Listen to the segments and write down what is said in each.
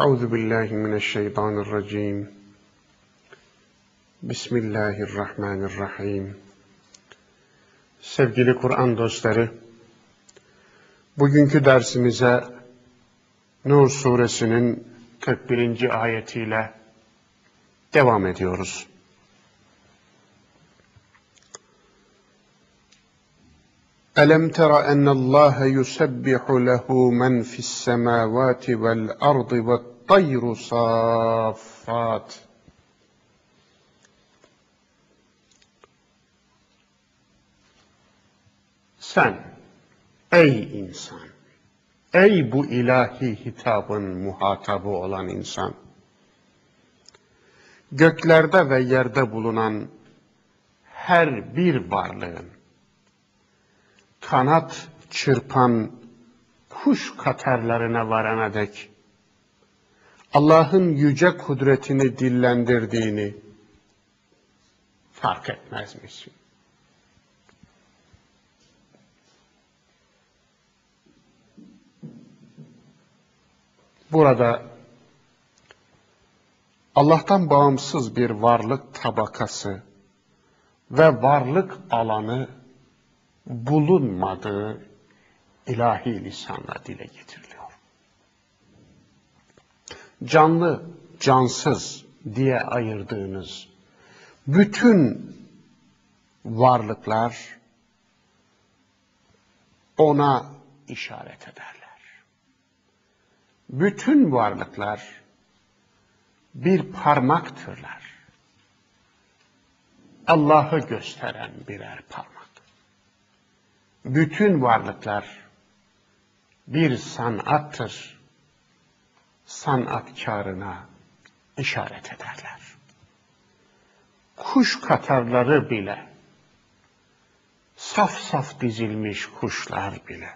أعوذ بالله من الشيطان الرجيم بسم الله الرحمن الرحيم Sevgili Kur'an dostları, bugünkü dersimize Nur suresinin 41. ayetiyle devam ediyoruz. ألم تر أن الله يسبح له من في السماوات والأرض tayru saffat. Sen, ey insan, ey bu ilahi hitabın muhatabı olan insan, göklerde ve yerde bulunan her bir varlığın, kanat çırpan kuş katerlerine varana dek Allah'ın yüce kudretini dillendirdiğini fark etmez misin? Burada Allah'tan bağımsız bir varlık tabakası ve varlık alanı bulunmadığı ilahi lisanla dile getiriliyor. Canlı, cansız diye ayırdığınız bütün varlıklar ona işaret ederler. Bütün varlıklar bir parmaktırlar. Allah'ı gösteren birer parmak bütün varlıklar bir sanattır. Sanatkarına işaret ederler. Kuş katarları bile, saf saf dizilmiş kuşlar bile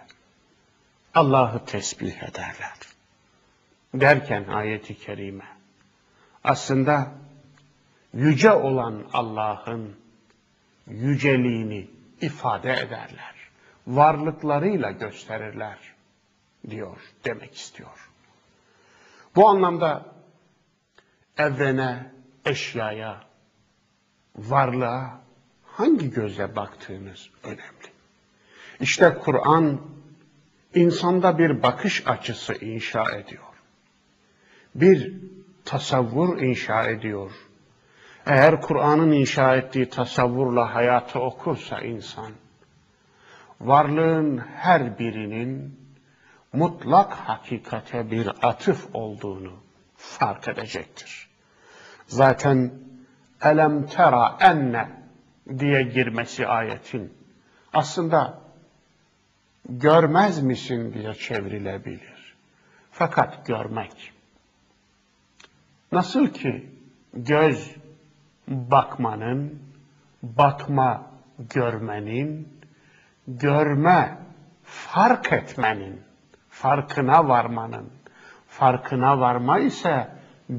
Allah'ı tesbih ederler. Derken ayeti kerime aslında yüce olan Allah'ın yüceliğini ifade ederler varlıklarıyla gösterirler diyor, demek istiyor. Bu anlamda evrene, eşyaya, varlığa hangi gözle baktığınız önemli. İşte Kur'an insanda bir bakış açısı inşa ediyor. Bir tasavvur inşa ediyor. Eğer Kur'an'ın inşa ettiği tasavvurla hayatı okursa insan, varlığın her birinin mutlak hakikate bir atıf olduğunu fark edecektir. Zaten elem tera enne diye girmesi ayetin aslında görmez misin diye çevrilebilir. Fakat görmek. Nasıl ki göz bakmanın, bakma görmenin, görme, fark etmenin, farkına varmanın, farkına varma ise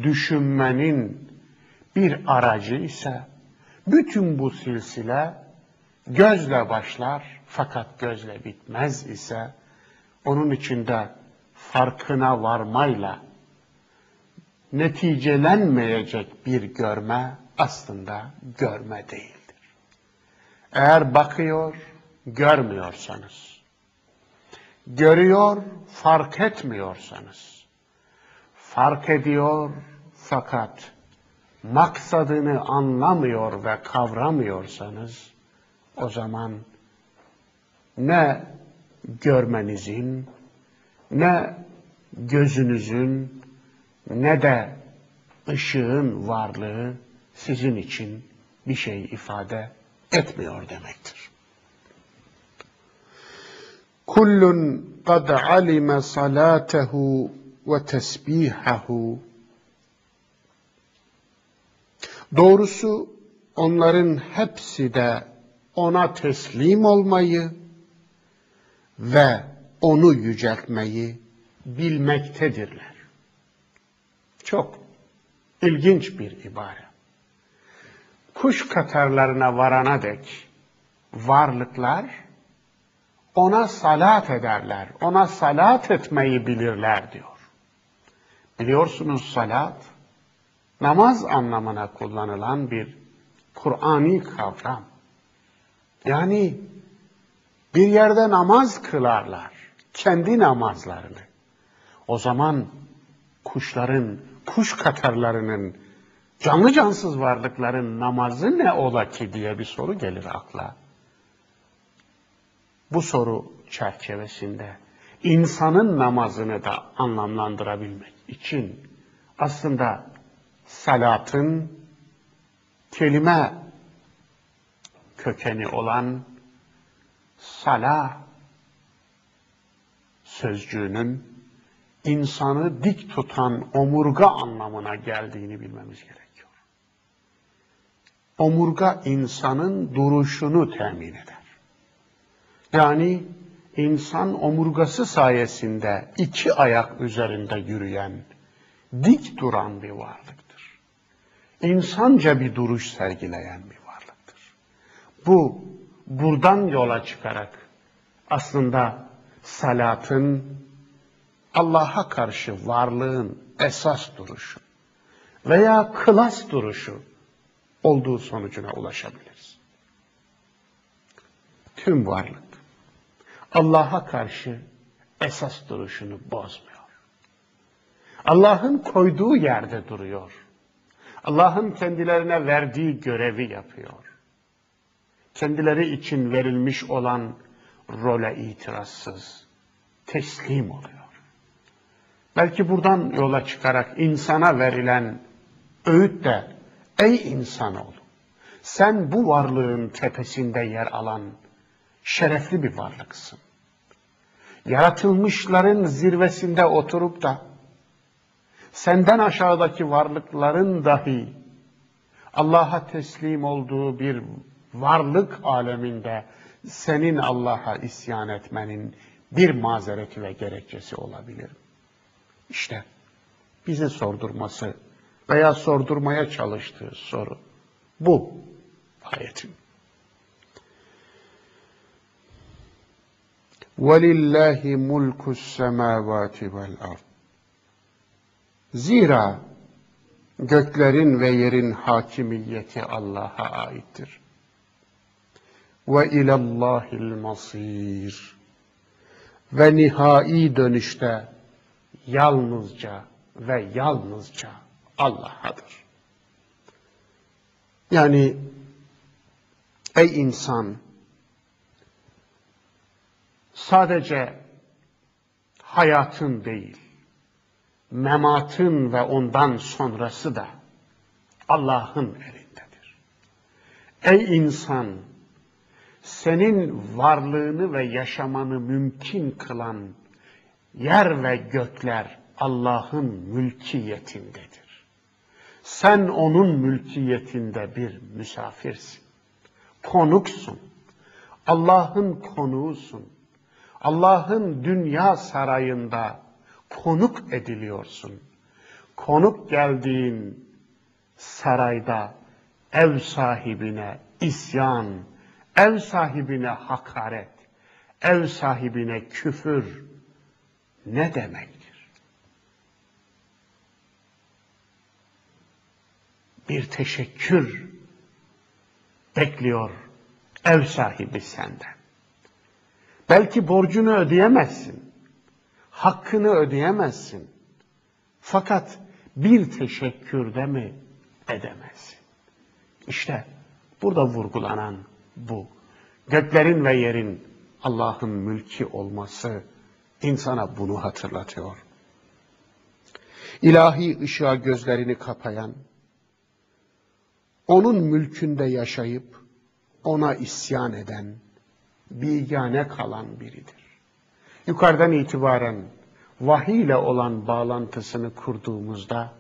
düşünmenin bir aracı ise bütün bu silsile gözle başlar fakat gözle bitmez ise onun içinde farkına varmayla neticelenmeyecek bir görme aslında görme değildir. Eğer bakıyor, görmüyorsanız, görüyor, fark etmiyorsanız, fark ediyor fakat maksadını anlamıyor ve kavramıyorsanız, o zaman ne görmenizin, ne gözünüzün, ne de ışığın varlığı sizin için bir şey ifade etmiyor demektir. Kullun kad alime salatehu ve tesbihahu. Doğrusu onların hepsi de ona teslim olmayı ve onu yüceltmeyi bilmektedirler. Çok ilginç bir ibare. Kuş katarlarına varana dek varlıklar ona salat ederler, ona salat etmeyi bilirler diyor. Biliyorsunuz salat, namaz anlamına kullanılan bir Kur'ani kavram. Yani bir yerde namaz kılarlar, kendi namazlarını. O zaman kuşların, kuş katarlarının, canlı cansız varlıkların namazı ne ola ki diye bir soru gelir akla. Bu soru çerçevesinde insanın namazını da anlamlandırabilmek için aslında salatın kelime kökeni olan salah sözcüğünün insanı dik tutan omurga anlamına geldiğini bilmemiz gerekiyor. Omurga insanın duruşunu temin eder. Yani insan omurgası sayesinde iki ayak üzerinde yürüyen, dik duran bir varlıktır. İnsanca bir duruş sergileyen bir varlıktır. Bu, buradan yola çıkarak aslında salatın Allah'a karşı varlığın esas duruşu veya klas duruşu olduğu sonucuna ulaşabiliriz. Tüm varlık Allah'a karşı esas duruşunu bozmuyor. Allah'ın koyduğu yerde duruyor. Allah'ın kendilerine verdiği görevi yapıyor. Kendileri için verilmiş olan role itirazsız teslim oluyor. Belki buradan yola çıkarak insana verilen öğüt de ey insanoğlu sen bu varlığın tepesinde yer alan şerefli bir varlıksın. Yaratılmışların zirvesinde oturup da senden aşağıdaki varlıkların dahi Allah'a teslim olduğu bir varlık aleminde senin Allah'a isyan etmenin bir mazereti ve gerekçesi olabilir. İşte bize sordurması veya sordurmaya çalıştığı soru bu ayetin. وَلِلَّهِ مُلْكُ السَّمَاوَاتِ وَالْأَرْضِ Zira göklerin ve yerin hakimiyeti Allah'a aittir. Ve ilallahil masir. Ve nihai dönüşte yalnızca ve yalnızca Allah'adır. Yani ey insan sadece hayatın değil, mematın ve ondan sonrası da Allah'ın elindedir. Ey insan, senin varlığını ve yaşamanı mümkün kılan yer ve gökler Allah'ın mülkiyetindedir. Sen onun mülkiyetinde bir misafirsin. Konuksun. Allah'ın konuğusun. Allah'ın dünya sarayında konuk ediliyorsun. Konuk geldiğin sarayda ev sahibine isyan, ev sahibine hakaret, ev sahibine küfür ne demektir? Bir teşekkür bekliyor ev sahibi senden. Belki borcunu ödeyemezsin. Hakkını ödeyemezsin. Fakat bir teşekkürde mi edemezsin? İşte burada vurgulanan bu. Göklerin ve yerin Allah'ın mülki olması insana bunu hatırlatıyor. İlahi ışığa gözlerini kapayan, onun mülkünde yaşayıp ona isyan eden, bigane kalan biridir. Yukarıdan itibaren vahiy ile olan bağlantısını kurduğumuzda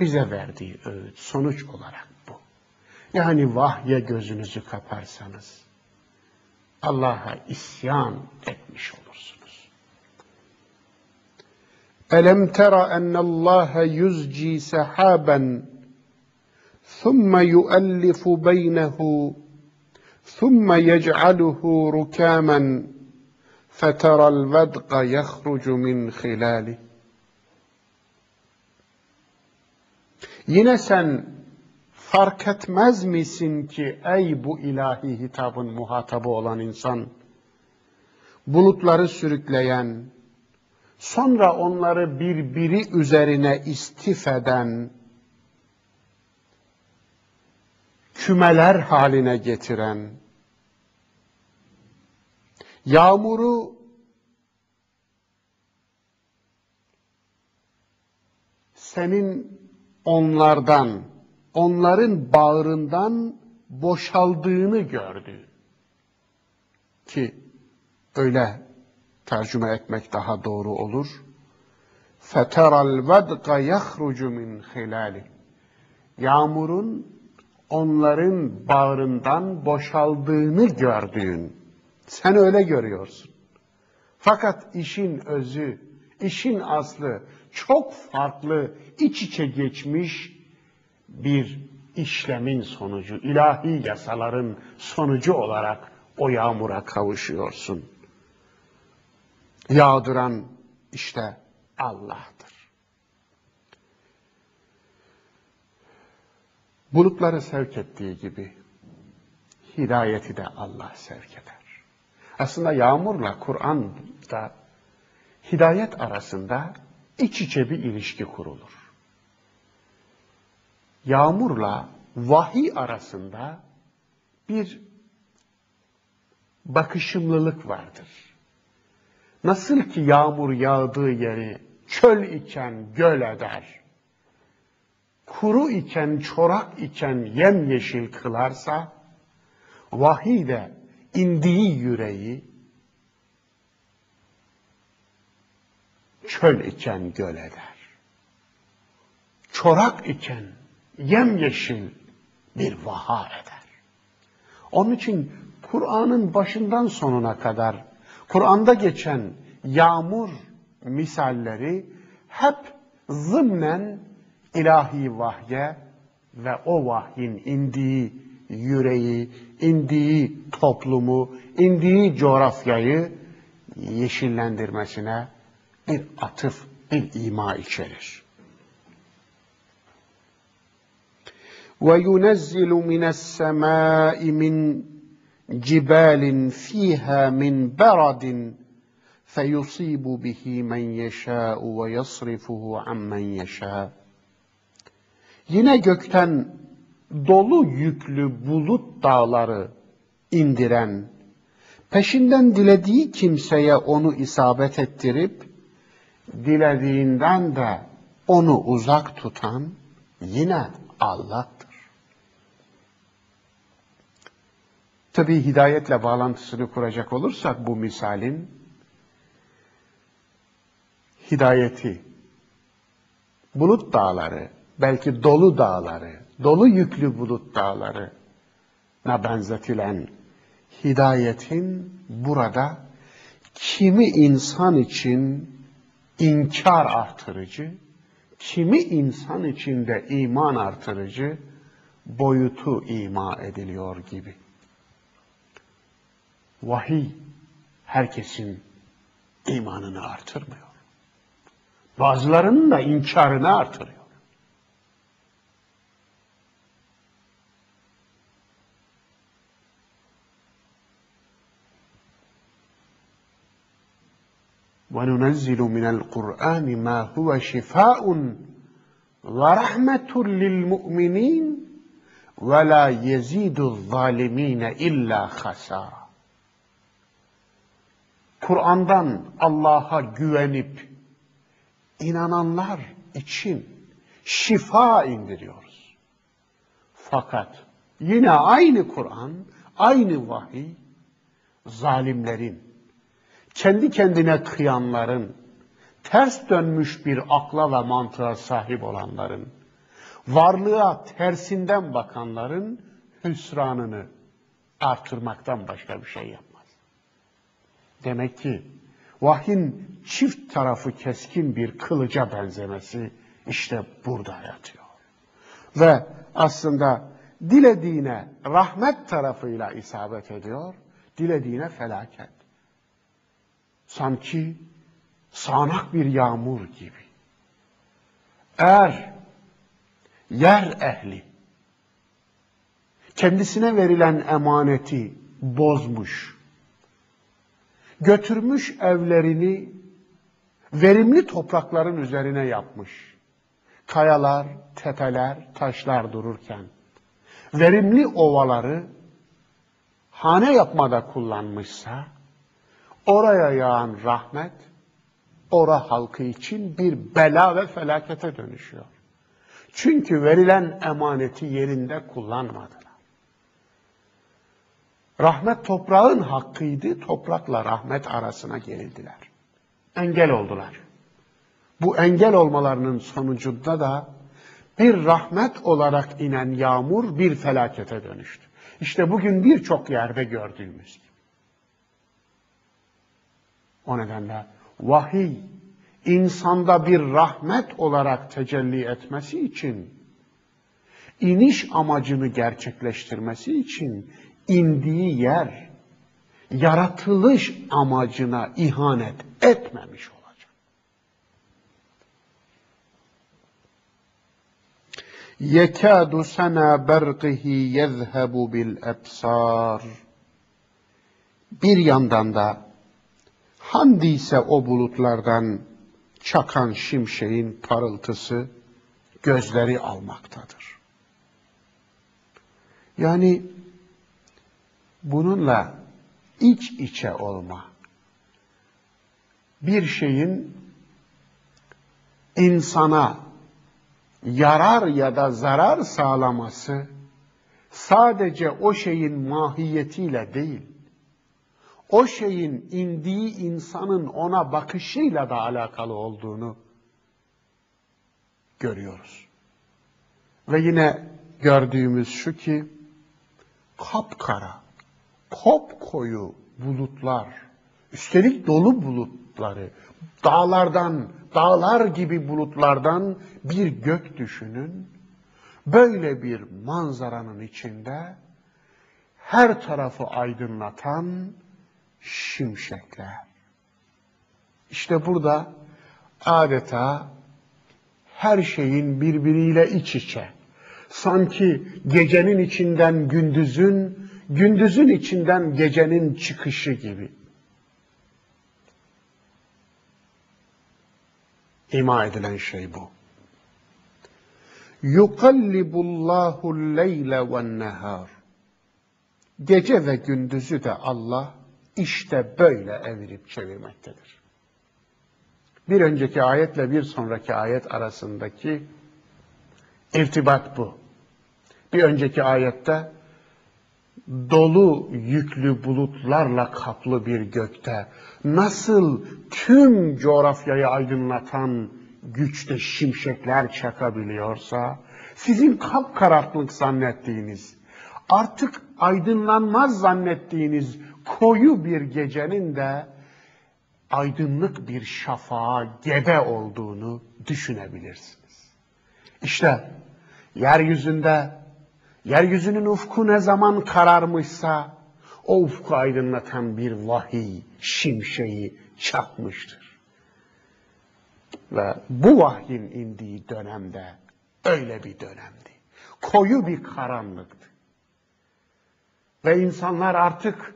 bize verdiği öğüt sonuç olarak bu. Yani vahye gözünüzü kaparsanız Allah'a isyan etmiş olursunuz. Elem tera ennallaha yuzci sahaben ثم يؤلف بينه ثم يجعله ركاما فترى الودق يخرج من خلاله Yine sen fark etmez misin ki ey bu ilahi hitabın muhatabı olan insan, bulutları sürükleyen, sonra onları birbiri üzerine istif eden, kümeler haline getiren, yağmuru senin onlardan, onların bağrından boşaldığını gördü. Ki öyle tercüme etmek daha doğru olur. فَتَرَى الْوَدْقَ يَخْرُجُ مِنْ خِلَالِهِ Yağmurun onların bağrından boşaldığını gördüğün. Sen öyle görüyorsun. Fakat işin özü, işin aslı çok farklı, iç içe geçmiş bir işlemin sonucu, ilahi yasaların sonucu olarak o yağmura kavuşuyorsun. Yağdıran işte Allah'tır. Bulutları sevk ettiği gibi hidayeti de Allah sevk eder. Aslında yağmurla Kur'an'da hidayet arasında iç içe bir ilişki kurulur. Yağmurla vahiy arasında bir bakışımlılık vardır. Nasıl ki yağmur yağdığı yeri çöl iken göl eder, kuru iken, çorak iken yemyeşil kılarsa, vahiy de indiği yüreği çöl iken göl eder. Çorak iken yemyeşil bir vaha eder. Onun için Kur'an'ın başından sonuna kadar Kur'an'da geçen yağmur misalleri hep zımnen ilahi vahye ve o vahyin indiği yüreği, indiği toplumu, indiği coğrafyayı yeşillendirmesine bir atıf, bir ima içerir. وَيُنَزِّلُ مِنَ السَّمَاءِ مِنْ جِبَالٍ فِيهَا مِنْ بَرَدٍ فَيُصِيبُ بِهِ مَنْ يَشَاءُ وَيَصْرِفُهُ عَنْ مَنْ يَشَاءُ Yine gökten dolu yüklü bulut dağları indiren, peşinden dilediği kimseye onu isabet ettirip, dilediğinden de onu uzak tutan yine Allah'tır. Tabi hidayetle bağlantısını kuracak olursak bu misalin, hidayeti, bulut dağları, belki dolu dağları, dolu yüklü bulut dağları na benzetilen hidayetin burada kimi insan için inkar artırıcı, kimi insan için de iman artırıcı boyutu ima ediliyor gibi. Vahiy herkesin imanını artırmıyor. Bazılarının da inkarını artırıyor. وننزل من القرآن ما هو شفاء ورحمة للمؤمنين ولا يزيد الظالمين إلا خسارة Kur'an'dan Allah'a güvenip inananlar için şifa indiriyoruz. Fakat yine aynı Kur'an, aynı vahiy zalimlerin, kendi kendine kıyanların, ters dönmüş bir akla ve mantığa sahip olanların, varlığa tersinden bakanların hüsranını artırmaktan başka bir şey yapmaz. Demek ki vahyin çift tarafı keskin bir kılıca benzemesi işte burada yatıyor. Ve aslında dilediğine rahmet tarafıyla isabet ediyor, dilediğine felaket sanki sağanak bir yağmur gibi. Eğer yer ehli, kendisine verilen emaneti bozmuş, götürmüş evlerini verimli toprakların üzerine yapmış. Kayalar, tepeler, taşlar dururken, verimli ovaları hane yapmada kullanmışsa, oraya yağan rahmet, ora halkı için bir bela ve felakete dönüşüyor. Çünkü verilen emaneti yerinde kullanmadılar. Rahmet toprağın hakkıydı, toprakla rahmet arasına gerildiler. Engel oldular. Bu engel olmalarının sonucunda da bir rahmet olarak inen yağmur bir felakete dönüştü. İşte bugün birçok yerde gördüğümüz. O nedenle vahiy insanda bir rahmet olarak tecelli etmesi için, iniş amacını gerçekleştirmesi için indiği yer, yaratılış amacına ihanet etmemiş olacak. yekâdu senâ berqihi yezhebu bil ebsâr. Bir yandan da handiyse o bulutlardan çakan şimşeğin parıltısı gözleri almaktadır. Yani bununla iç içe olma, bir şeyin insana yarar ya da zarar sağlaması sadece o şeyin mahiyetiyle değil, o şeyin indiği insanın ona bakışıyla da alakalı olduğunu görüyoruz. Ve yine gördüğümüz şu ki kapkara, koyu bulutlar, üstelik dolu bulutları, dağlardan, dağlar gibi bulutlardan bir gök düşünün. Böyle bir manzaranın içinde her tarafı aydınlatan şimşekler. İşte burada adeta her şeyin birbiriyle iç içe. Sanki gecenin içinden gündüzün, gündüzün içinden gecenin çıkışı gibi. İma edilen şey bu. Yukallibullahu leyle ve nehar. Gece ve gündüzü de Allah işte böyle evirip çevirmektedir. Bir önceki ayetle bir sonraki ayet arasındaki irtibat bu. Bir önceki ayette dolu yüklü bulutlarla kaplı bir gökte nasıl tüm coğrafyayı aydınlatan güçte şimşekler çakabiliyorsa sizin kapkaranlık zannettiğiniz artık aydınlanmaz zannettiğiniz koyu bir gecenin de aydınlık bir şafağa gebe olduğunu düşünebilirsiniz. İşte yeryüzünde, yeryüzünün ufku ne zaman kararmışsa, o ufku aydınlatan bir vahiy şimşeği çakmıştır. Ve bu vahyin indiği dönemde öyle bir dönemdi. Koyu bir karanlıktı. Ve insanlar artık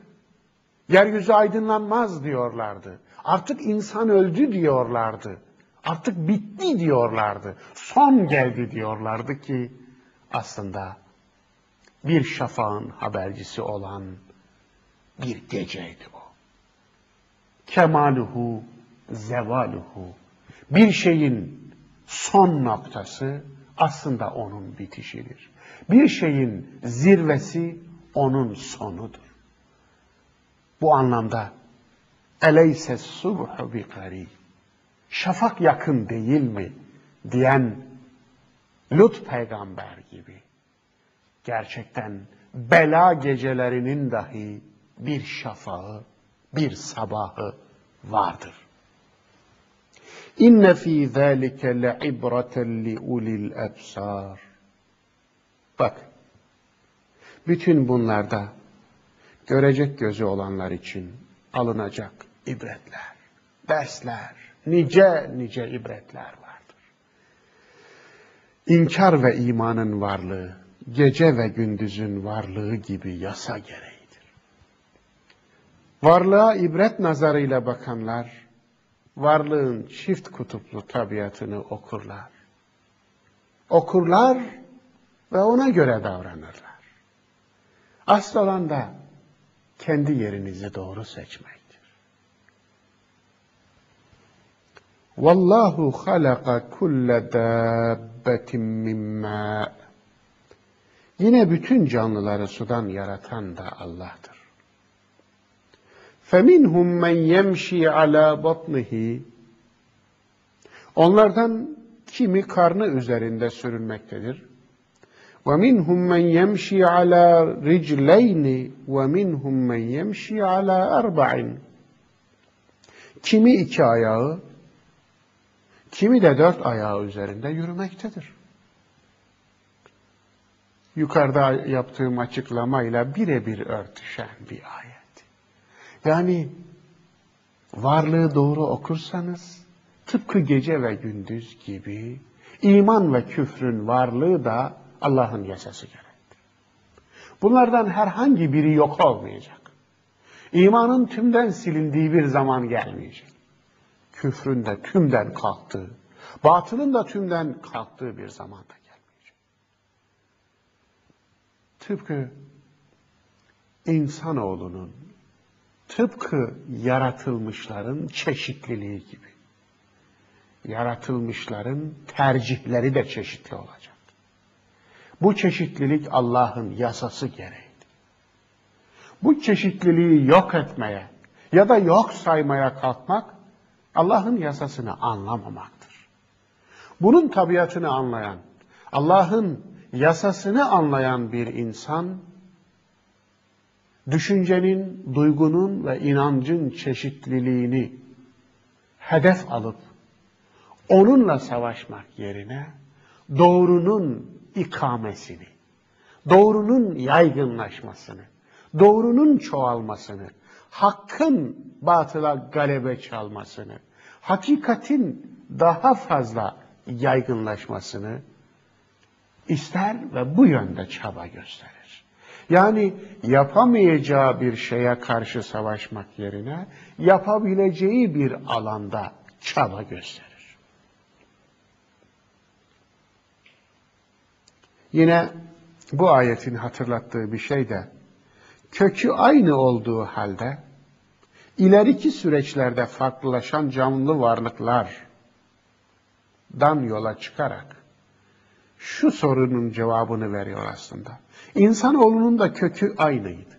Yeryüzü aydınlanmaz diyorlardı. Artık insan öldü diyorlardı. Artık bitti diyorlardı. Son geldi diyorlardı ki aslında bir şafağın habercisi olan bir geceydi bu. Kemaluhu, zevaluhu. Bir şeyin son noktası aslında onun bitişidir. Bir şeyin zirvesi onun sonudur. Bu anlamda eleyse subhu bi qarib. Şafak yakın değil mi diyen Lut peygamber gibi gerçekten bela gecelerinin dahi bir şafağı, bir sabahı vardır. İnne fî zâlike le'ibreten li ulil ebsar. Bak, bütün bunlarda görecek gözü olanlar için alınacak ibretler, dersler, nice nice ibretler vardır. inkar ve imanın varlığı, gece ve gündüzün varlığı gibi yasa gereğidir. Varlığa ibret nazarıyla bakanlar, varlığın çift kutuplu tabiatını okurlar. Okurlar ve ona göre davranırlar. Asıl olan da kendi yerinizi doğru seçmektir. Vallahu halaka kulle dabbetin min Yine bütün canlıları sudan yaratan da Allah'tır. فَمِنْهُمْ مَنْ يَمْشِي عَلَى بَطْنِهِ Onlardan kimi karnı üzerinde sürünmektedir. وَمِنْهُمْ مَنْ يَمْشِي عَلَى رِجْلَيْنِ وَمِنْهُمْ مَنْ يَمْشِي عَلَى أَرْبَعٍ Kimi iki ayağı, kimi de dört ayağı üzerinde yürümektedir. Yukarıda yaptığım açıklamayla birebir örtüşen bir ayet. Yani varlığı doğru okursanız tıpkı gece ve gündüz gibi iman ve küfrün varlığı da Allah'ın yasası gerektir. Bunlardan herhangi biri yok olmayacak. İmanın tümden silindiği bir zaman gelmeyecek. Küfrün de tümden kalktığı, batılın da tümden kalktığı bir zaman da gelmeyecek. Tıpkı insanoğlunun tıpkı yaratılmışların çeşitliliği gibi. Yaratılmışların tercihleri de çeşitli olacak. Bu çeşitlilik Allah'ın yasası gereğidir. Bu çeşitliliği yok etmeye ya da yok saymaya kalkmak Allah'ın yasasını anlamamaktır. Bunun tabiatını anlayan, Allah'ın yasasını anlayan bir insan düşüncenin, duygunun ve inancın çeşitliliğini hedef alıp onunla savaşmak yerine doğrunun ikamesini, doğrunun yaygınlaşmasını, doğrunun çoğalmasını, hakkın batıla galebe çalmasını, hakikatin daha fazla yaygınlaşmasını ister ve bu yönde çaba gösterir. Yani yapamayacağı bir şeye karşı savaşmak yerine yapabileceği bir alanda çaba gösterir. Yine bu ayetin hatırlattığı bir şey de kökü aynı olduğu halde ileriki süreçlerde farklılaşan canlı varlıklardan yola çıkarak şu sorunun cevabını veriyor aslında. İnsanoğlunun da kökü aynıydı.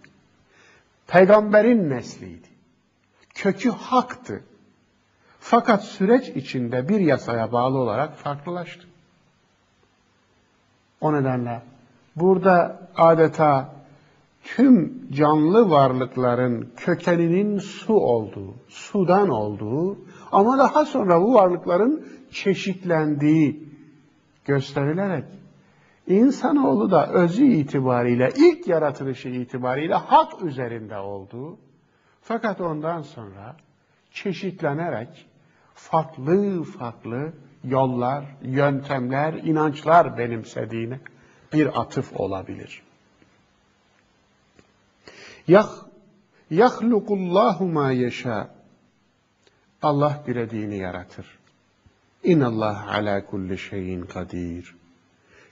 Peygamberin nesliydi. Kökü haktı. Fakat süreç içinde bir yasaya bağlı olarak farklılaştı. O nedenle burada adeta tüm canlı varlıkların kökeninin su olduğu, sudan olduğu ama daha sonra bu varlıkların çeşitlendiği gösterilerek İnsanoğlu da özü itibariyle, ilk yaratılışı itibariyle hak üzerinde olduğu, fakat ondan sonra çeşitlenerek farklı farklı yollar, yöntemler, inançlar benimsediğine bir atıf olabilir. Yah yahlukullahu ma yeşâ. Allah dilediğini yaratır. İnnallah ala kulli şeyin kadir.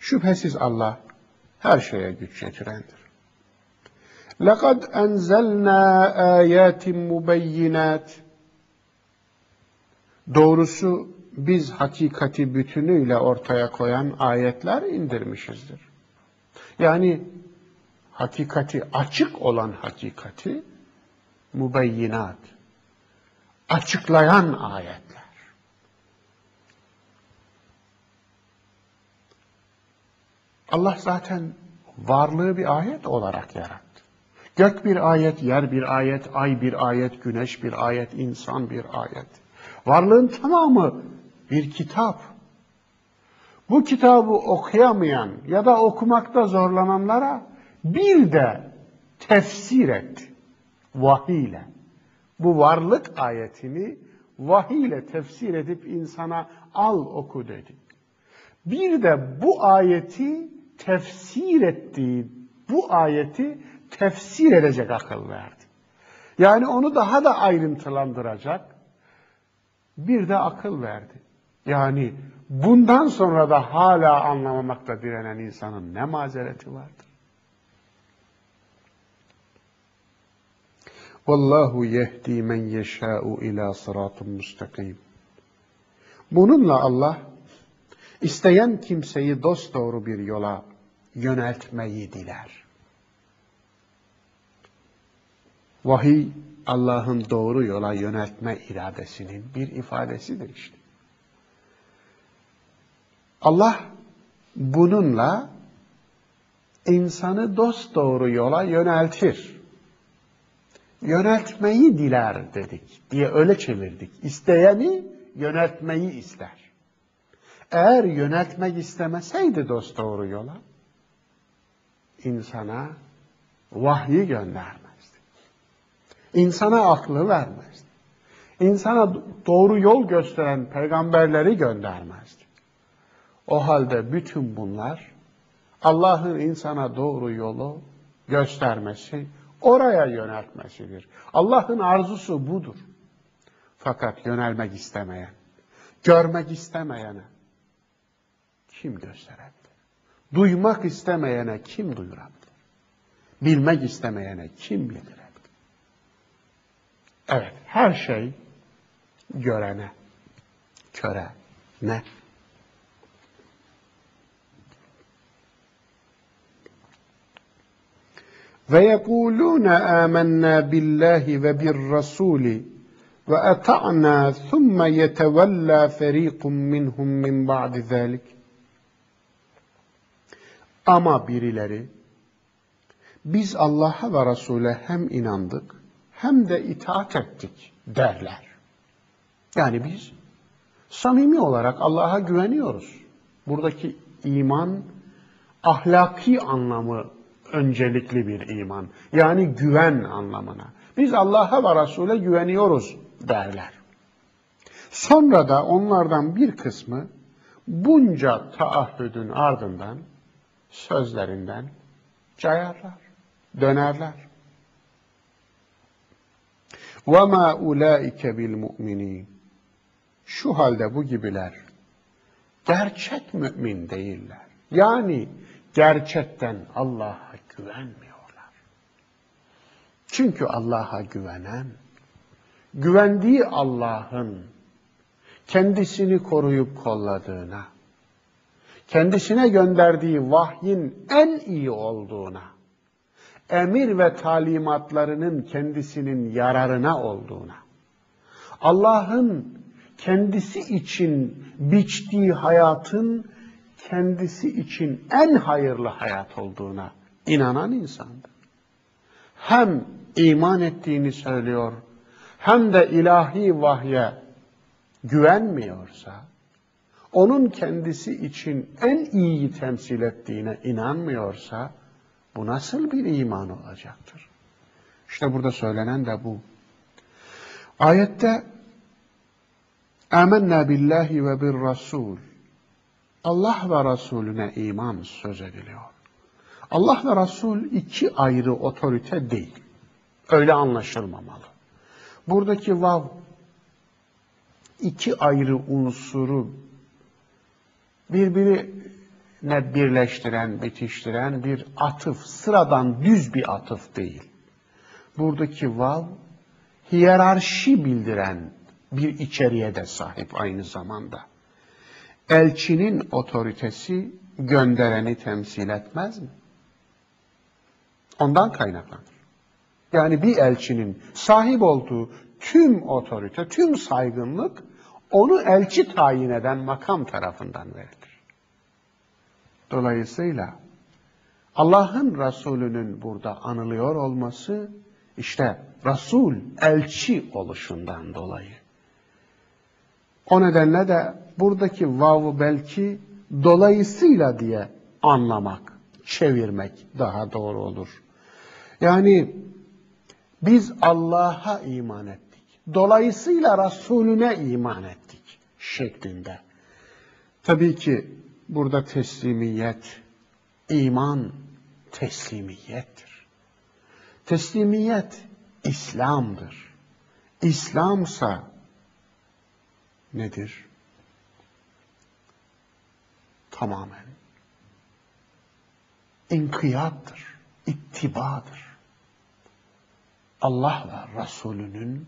Şüphesiz Allah her şeye güç yetirendir. لَقَدْ أَنْزَلْنَا آيَاتٍ مُبَيِّنَاتٍ Doğrusu biz hakikati bütünüyle ortaya koyan ayetler indirmişizdir. Yani hakikati açık olan hakikati mubeyyinat, açıklayan ayetler. Allah zaten varlığı bir ayet olarak yarattı. Gök bir ayet, yer bir ayet, ay bir ayet, güneş bir ayet, insan bir ayet. Varlığın tamamı bir kitap. Bu kitabı okuyamayan ya da okumakta zorlananlara bir de tefsir et vahiyle. Bu varlık ayetini vahiyle tefsir edip insana al oku dedi. Bir de bu ayeti tefsir ettiği, bu ayeti tefsir edecek akıl verdi. Yani onu daha da ayrıntılandıracak bir de akıl verdi. Yani bundan sonra da hala anlamamakta direnen insanın ne mazereti vardır? Vallahu yehdi men yeşâ'u ila sıratun müstakim. Bununla Allah isteyen kimseyi dosdoğru bir yola yöneltmeyi diler. Vahiy Allah'ın doğru yola yöneltme iradesinin bir ifadesidir işte. Allah bununla insanı dost doğru yola yöneltir. Yöneltmeyi diler dedik diye öyle çevirdik. İsteyeni yöneltmeyi ister. Eğer yöneltmek istemeseydi dost doğru yola, insana vahyi göndermezdi. İnsana aklı vermezdi. İnsana doğru yol gösteren peygamberleri göndermezdi. O halde bütün bunlar Allah'ın insana doğru yolu göstermesi, oraya yöneltmesidir. Allah'ın arzusu budur. Fakat yönelmek istemeyen, görmek istemeyene kim gösterebilir? Duymak istemeyene kim duyurabilir? Bilmek istemeyene kim bildirebilir? Evet, her şey görene, köre, ne? Ve bir rasûli ve eta'nâ thumme yetevellâ ferîkum minhum min ba'di zâlik. Ama birileri biz Allah'a ve Resul'e hem inandık hem de itaat ettik derler. Yani biz samimi olarak Allah'a güveniyoruz. Buradaki iman ahlaki anlamı öncelikli bir iman. Yani güven anlamına. Biz Allah'a ve Resul'e güveniyoruz derler. Sonra da onlardan bir kısmı bunca taahhüdün ardından sözlerinden cayarlar, dönerler. وَمَا اُولَٰئِكَ بِالْمُؤْمِنِينَ Şu halde bu gibiler gerçek mümin değiller. Yani gerçekten Allah'a güvenmiyorlar. Çünkü Allah'a güvenen, güvendiği Allah'ın kendisini koruyup kolladığına, kendisine gönderdiği vahyin en iyi olduğuna, emir ve talimatlarının kendisinin yararına olduğuna, Allah'ın kendisi için biçtiği hayatın kendisi için en hayırlı hayat olduğuna inanan insandır. Hem iman ettiğini söylüyor, hem de ilahi vahye güvenmiyorsa, onun kendisi için en iyiyi temsil ettiğine inanmıyorsa, bu nasıl bir iman olacaktır? İşte burada söylenen de bu. Ayette Âmennâ billahi ve bir rasul. Allah ve Resulüne iman söz ediliyor. Allah ve Resul iki ayrı otorite değil. Öyle anlaşılmamalı. Buradaki vav iki ayrı unsuru birbirine birleştiren, bitiştiren bir atıf, sıradan düz bir atıf değil. Buradaki vav hiyerarşi bildiren bir içeriğe de sahip aynı zamanda. Elçinin otoritesi göndereni temsil etmez mi? Ondan kaynaklanır. Yani bir elçinin sahip olduğu tüm otorite, tüm saygınlık onu elçi tayin eden makam tarafından verilir. Dolayısıyla Allah'ın Resulü'nün burada anılıyor olması işte Resul, elçi oluşundan dolayı. O nedenle de buradaki vav'ı belki dolayısıyla diye anlamak, çevirmek daha doğru olur. Yani biz Allah'a iman ettik. Dolayısıyla Resulüne iman ettik şeklinde. Tabii ki burada teslimiyet, iman teslimiyettir. Teslimiyet İslam'dır. İslamsa nedir? Tamamen inkiyattır, ittibadır. Allah ve Resulünün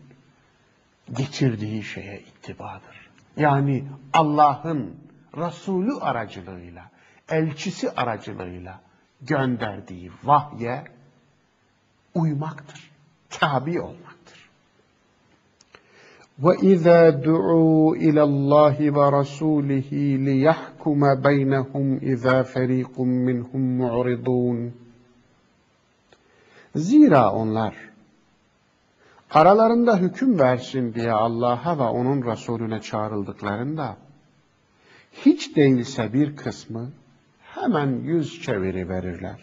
getirdiği şeye ittibadır. Yani Allah'ın Resulü aracılığıyla, elçisi aracılığıyla gönderdiği vahye uymaktır, tabi olmaktır. وَإِذَا دُعُوا إِلَى اللّٰهِ وَرَسُولِهِ لِيَحْكُمَ بَيْنَهُمْ إِذَا فَر۪يقٌ مِّنْهُمْ مُعْرِضُونَ Zira onlar aralarında hüküm versin diye Allah'a ve onun Resulüne çağrıldıklarında hiç değilse bir kısmı hemen yüz çeviri verirler.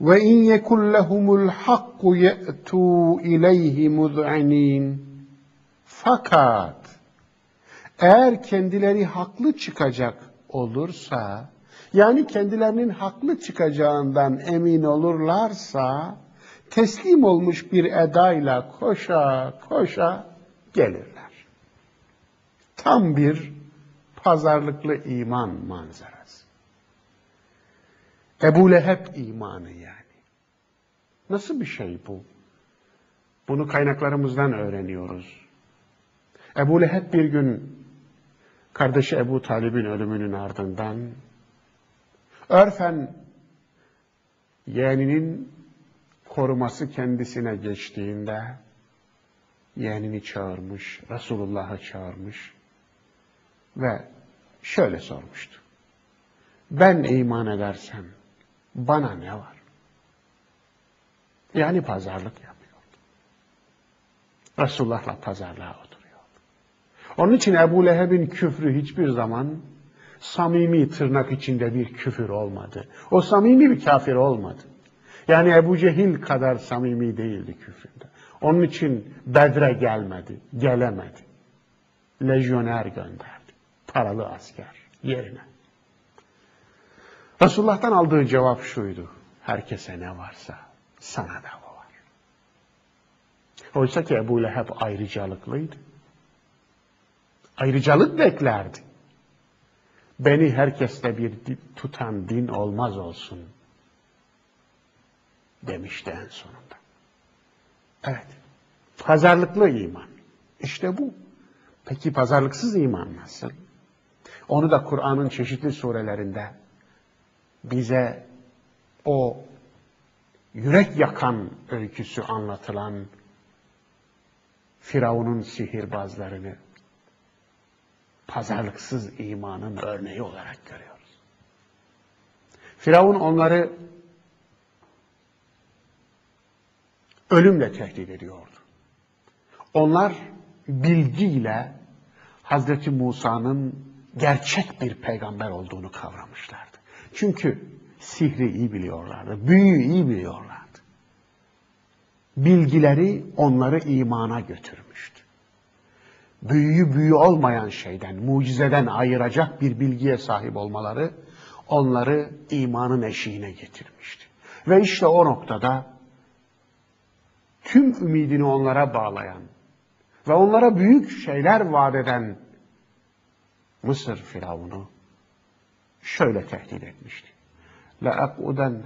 Ve in yekun lehumul hakku ye'tu ileyhi muz'inin. Fakat eğer kendileri haklı çıkacak olursa, yani kendilerinin haklı çıkacağından emin olurlarsa, teslim olmuş bir edayla koşa koşa gelirler. Tam bir pazarlıklı iman manzarası. Ebu Leheb imanı yani. Nasıl bir şey bu? Bunu kaynaklarımızdan öğreniyoruz. Ebu Leheb bir gün kardeşi Ebu Talib'in ölümünün ardından örfen yeğeninin koruması kendisine geçtiğinde yeğenini çağırmış, Resulullah'ı çağırmış ve şöyle sormuştu. Ben iman edersem bana ne var? Yani pazarlık yapıyordu. Resulullah'la pazarlığa oturuyordu. Onun için Ebu Leheb'in küfrü hiçbir zaman samimi tırnak içinde bir küfür olmadı. O samimi bir kafir olmadı. Yani Ebu Cehil kadar samimi değildi küfründe. Onun için Bedre gelmedi, gelemedi. Lejyoner gönderdi. Paralı asker yerine. Resulullah'tan aldığı cevap şuydu. Herkese ne varsa sana da o var. Oysa ki Ebu Leheb ayrıcalıklıydı. Ayrıcalık beklerdi. Beni herkeste bir tutan din olmaz olsun demişti en sonunda. Evet. Pazarlıklı iman. İşte bu. Peki pazarlıksız iman nasıl? Onu da Kur'an'ın çeşitli surelerinde bize o yürek yakan öyküsü anlatılan Firavun'un sihirbazlarını pazarlıksız imanın örneği olarak görüyoruz. Firavun onları ölümle tehdit ediyordu. Onlar bilgiyle Hazreti Musa'nın gerçek bir peygamber olduğunu kavramışlardı. Çünkü sihri iyi biliyorlardı, büyüyü iyi biliyorlardı. Bilgileri onları imana götürmüştü. Büyüyü büyü olmayan şeyden, mucizeden ayıracak bir bilgiye sahip olmaları onları imanın eşiğine getirmişti. Ve işte o noktada tüm ümidini onlara bağlayan ve onlara büyük şeyler vaat eden Mısır firavunu şöyle tehdit etmişti. La aqudan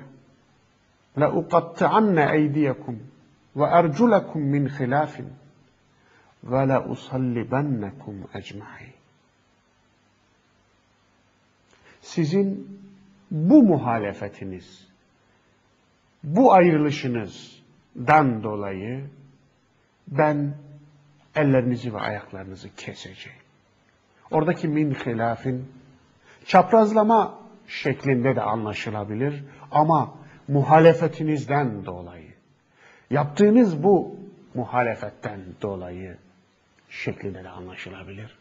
la uqatta'anna eydiyakum ve erculakum min hilafin ve la usallibannakum ecmaîn. Sizin bu muhalefetiniz, bu ayrılışınız, ayrılışınızdan dolayı ben ellerinizi ve ayaklarınızı keseceğim. Oradaki min hilafin çaprazlama şeklinde de anlaşılabilir ama muhalefetinizden dolayı, yaptığınız bu muhalefetten dolayı şeklinde de anlaşılabilir.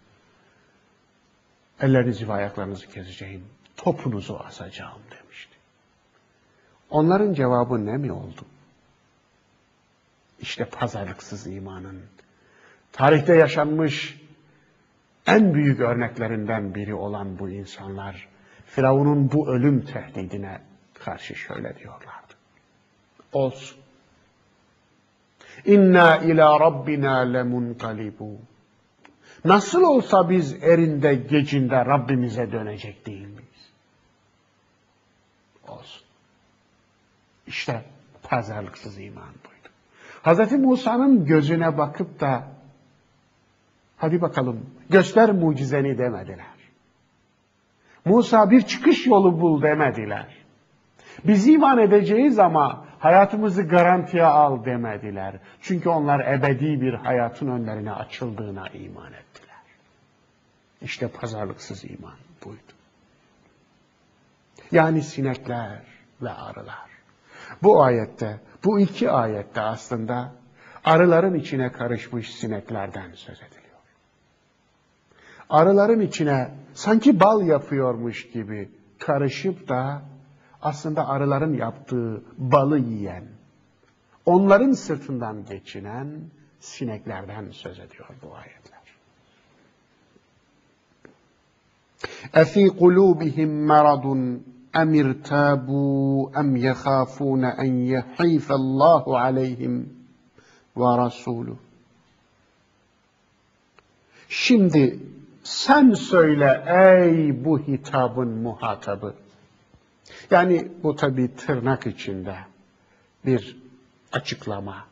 Ellerinizi ve ayaklarınızı keseceğim, topunuzu asacağım demişti. Onların cevabı ne mi oldu? İşte pazarlıksız imanın, tarihte yaşanmış en büyük örneklerinden biri olan bu insanlar, Firavun'un bu ölüm tehdidine karşı şöyle diyorlardı. Olsun. İnna ila rabbina lemunqalibun. Nasıl olsa biz erinde gecinde Rabbimize dönecek değil miyiz? Olsun. İşte pazarlıksız iman buydu. Hz. Musa'nın gözüne bakıp da hadi bakalım göster mucizeni demediler. Musa bir çıkış yolu bul demediler. Biz iman edeceğiz ama hayatımızı garantiye al demediler. Çünkü onlar ebedi bir hayatın önlerine açıldığına iman ettiler. İşte pazarlıksız iman buydu. Yani sinekler ve arılar. Bu ayette, bu iki ayette aslında arıların içine karışmış sineklerden söz ediliyor. Arıların içine sanki bal yapıyormuş gibi karışıp da aslında arıların yaptığı balı yiyen, onların sırtından geçinen sineklerden söz ediyor bu ayetler. اَف۪ي قُلُوبِهِمْ مَرَضٌ اَمْ اِرْتَابُوا اَمْ يَخَافُونَ اَنْ يَحِيفَ اللّٰهُ عَلَيْهِمْ وَرَسُولُهُ Şimdi sen söyle ey bu hitabın muhatabı. Yani bu tabi tırnak içinde bir açıklama.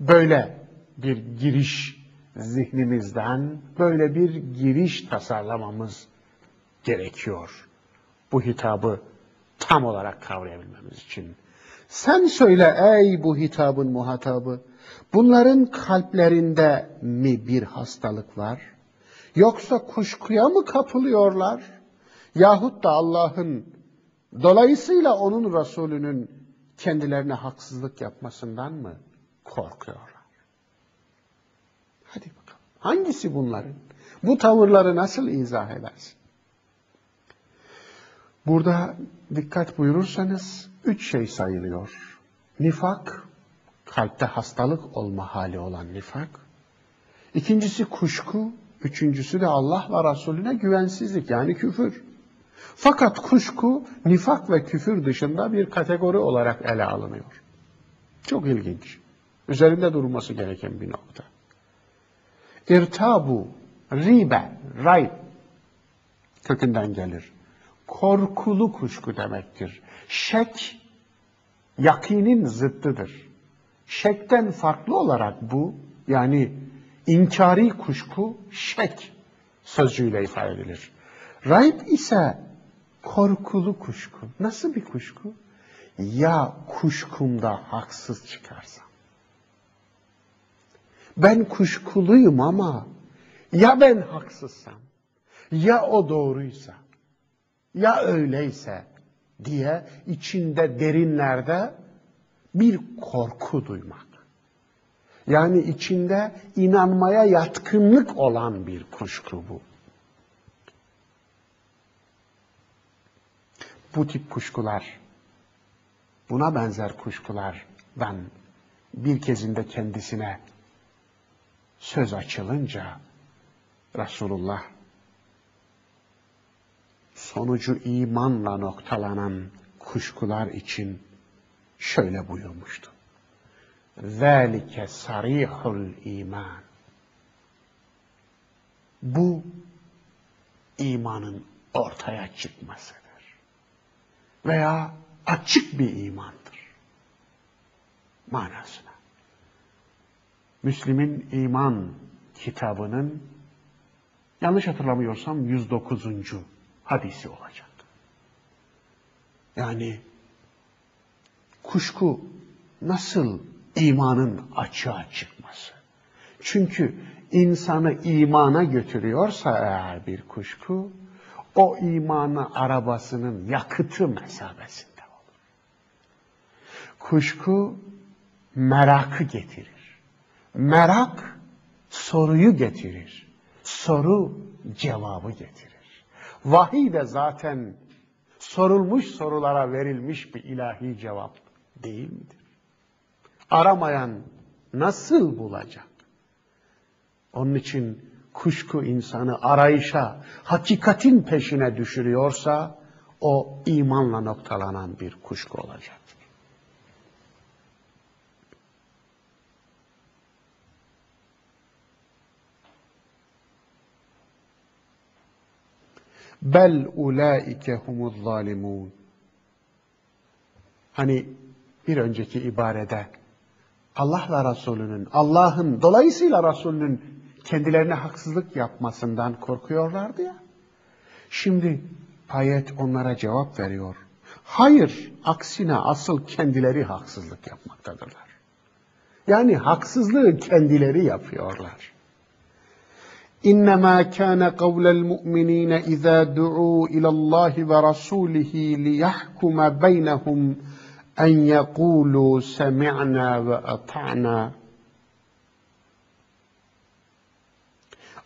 Böyle bir giriş zihnimizden böyle bir giriş tasarlamamız gerekiyor. Bu hitabı tam olarak kavrayabilmemiz için. Sen söyle ey bu hitabın muhatabı, bunların kalplerinde mi bir hastalık var? Yoksa kuşkuya mı kapılıyorlar? Yahut da Allah'ın dolayısıyla onun Resulünün kendilerine haksızlık yapmasından mı korkuyorlar? Hadi bakalım. Hangisi bunların? Bu tavırları nasıl izah edersin? Burada dikkat buyurursanız üç şey sayılıyor. Nifak, kalpte hastalık olma hali olan nifak. İkincisi kuşku, üçüncüsü de Allah ve Resulüne güvensizlik yani küfür. Fakat kuşku nifak ve küfür dışında bir kategori olarak ele alınıyor. Çok ilginç. Üzerinde durulması gereken bir nokta. İrtabu, ribe, rayb kökünden gelir korkulu kuşku demektir. Şek, yakinin zıttıdır. Şekten farklı olarak bu, yani inkari kuşku, şek sözcüğüyle ifade edilir. Raib ise korkulu kuşku. Nasıl bir kuşku? Ya kuşkumda haksız çıkarsam. Ben kuşkuluyum ama ya ben haksızsam, ya o doğruysa, ya öyleyse diye içinde derinlerde bir korku duymak. Yani içinde inanmaya yatkınlık olan bir kuşku bu. Bu tip kuşkular, buna benzer kuşkulardan bir kezinde kendisine söz açılınca Resulullah sonucu imanla noktalanan kuşkular için şöyle buyurmuştu. ذَٰلِكَ sarihul iman. Bu imanın ortaya çıkmasıdır. Veya açık bir imandır. Manasına. Müslim'in iman kitabının yanlış hatırlamıyorsam 109 hadisi olacak. Yani kuşku nasıl imanın açığa çıkması? Çünkü insanı imana götürüyorsa eğer bir kuşku, o imanı arabasının yakıtı mesabesinde olur. Kuşku merakı getirir. Merak soruyu getirir. Soru cevabı getirir. Vahiy de zaten sorulmuş sorulara verilmiş bir ilahi cevap değil midir? Aramayan nasıl bulacak? Onun için kuşku insanı arayışa, hakikatin peşine düşürüyorsa o imanla noktalanan bir kuşku olacaktır. Bel ulaike humuz zalimun. Hani bir önceki ibarede Allah ve Resulünün, Allah'ın dolayısıyla Resulünün kendilerine haksızlık yapmasından korkuyorlardı ya. Şimdi ayet onlara cevap veriyor. Hayır, aksine asıl kendileri haksızlık yapmaktadırlar. Yani haksızlığı kendileri yapıyorlar. Kâne kavlel mu'minîne izâ du'û ilallâhi ve rasûlihi liyahkume beynehum en yekûlû semi'nâ ve ata'nâ.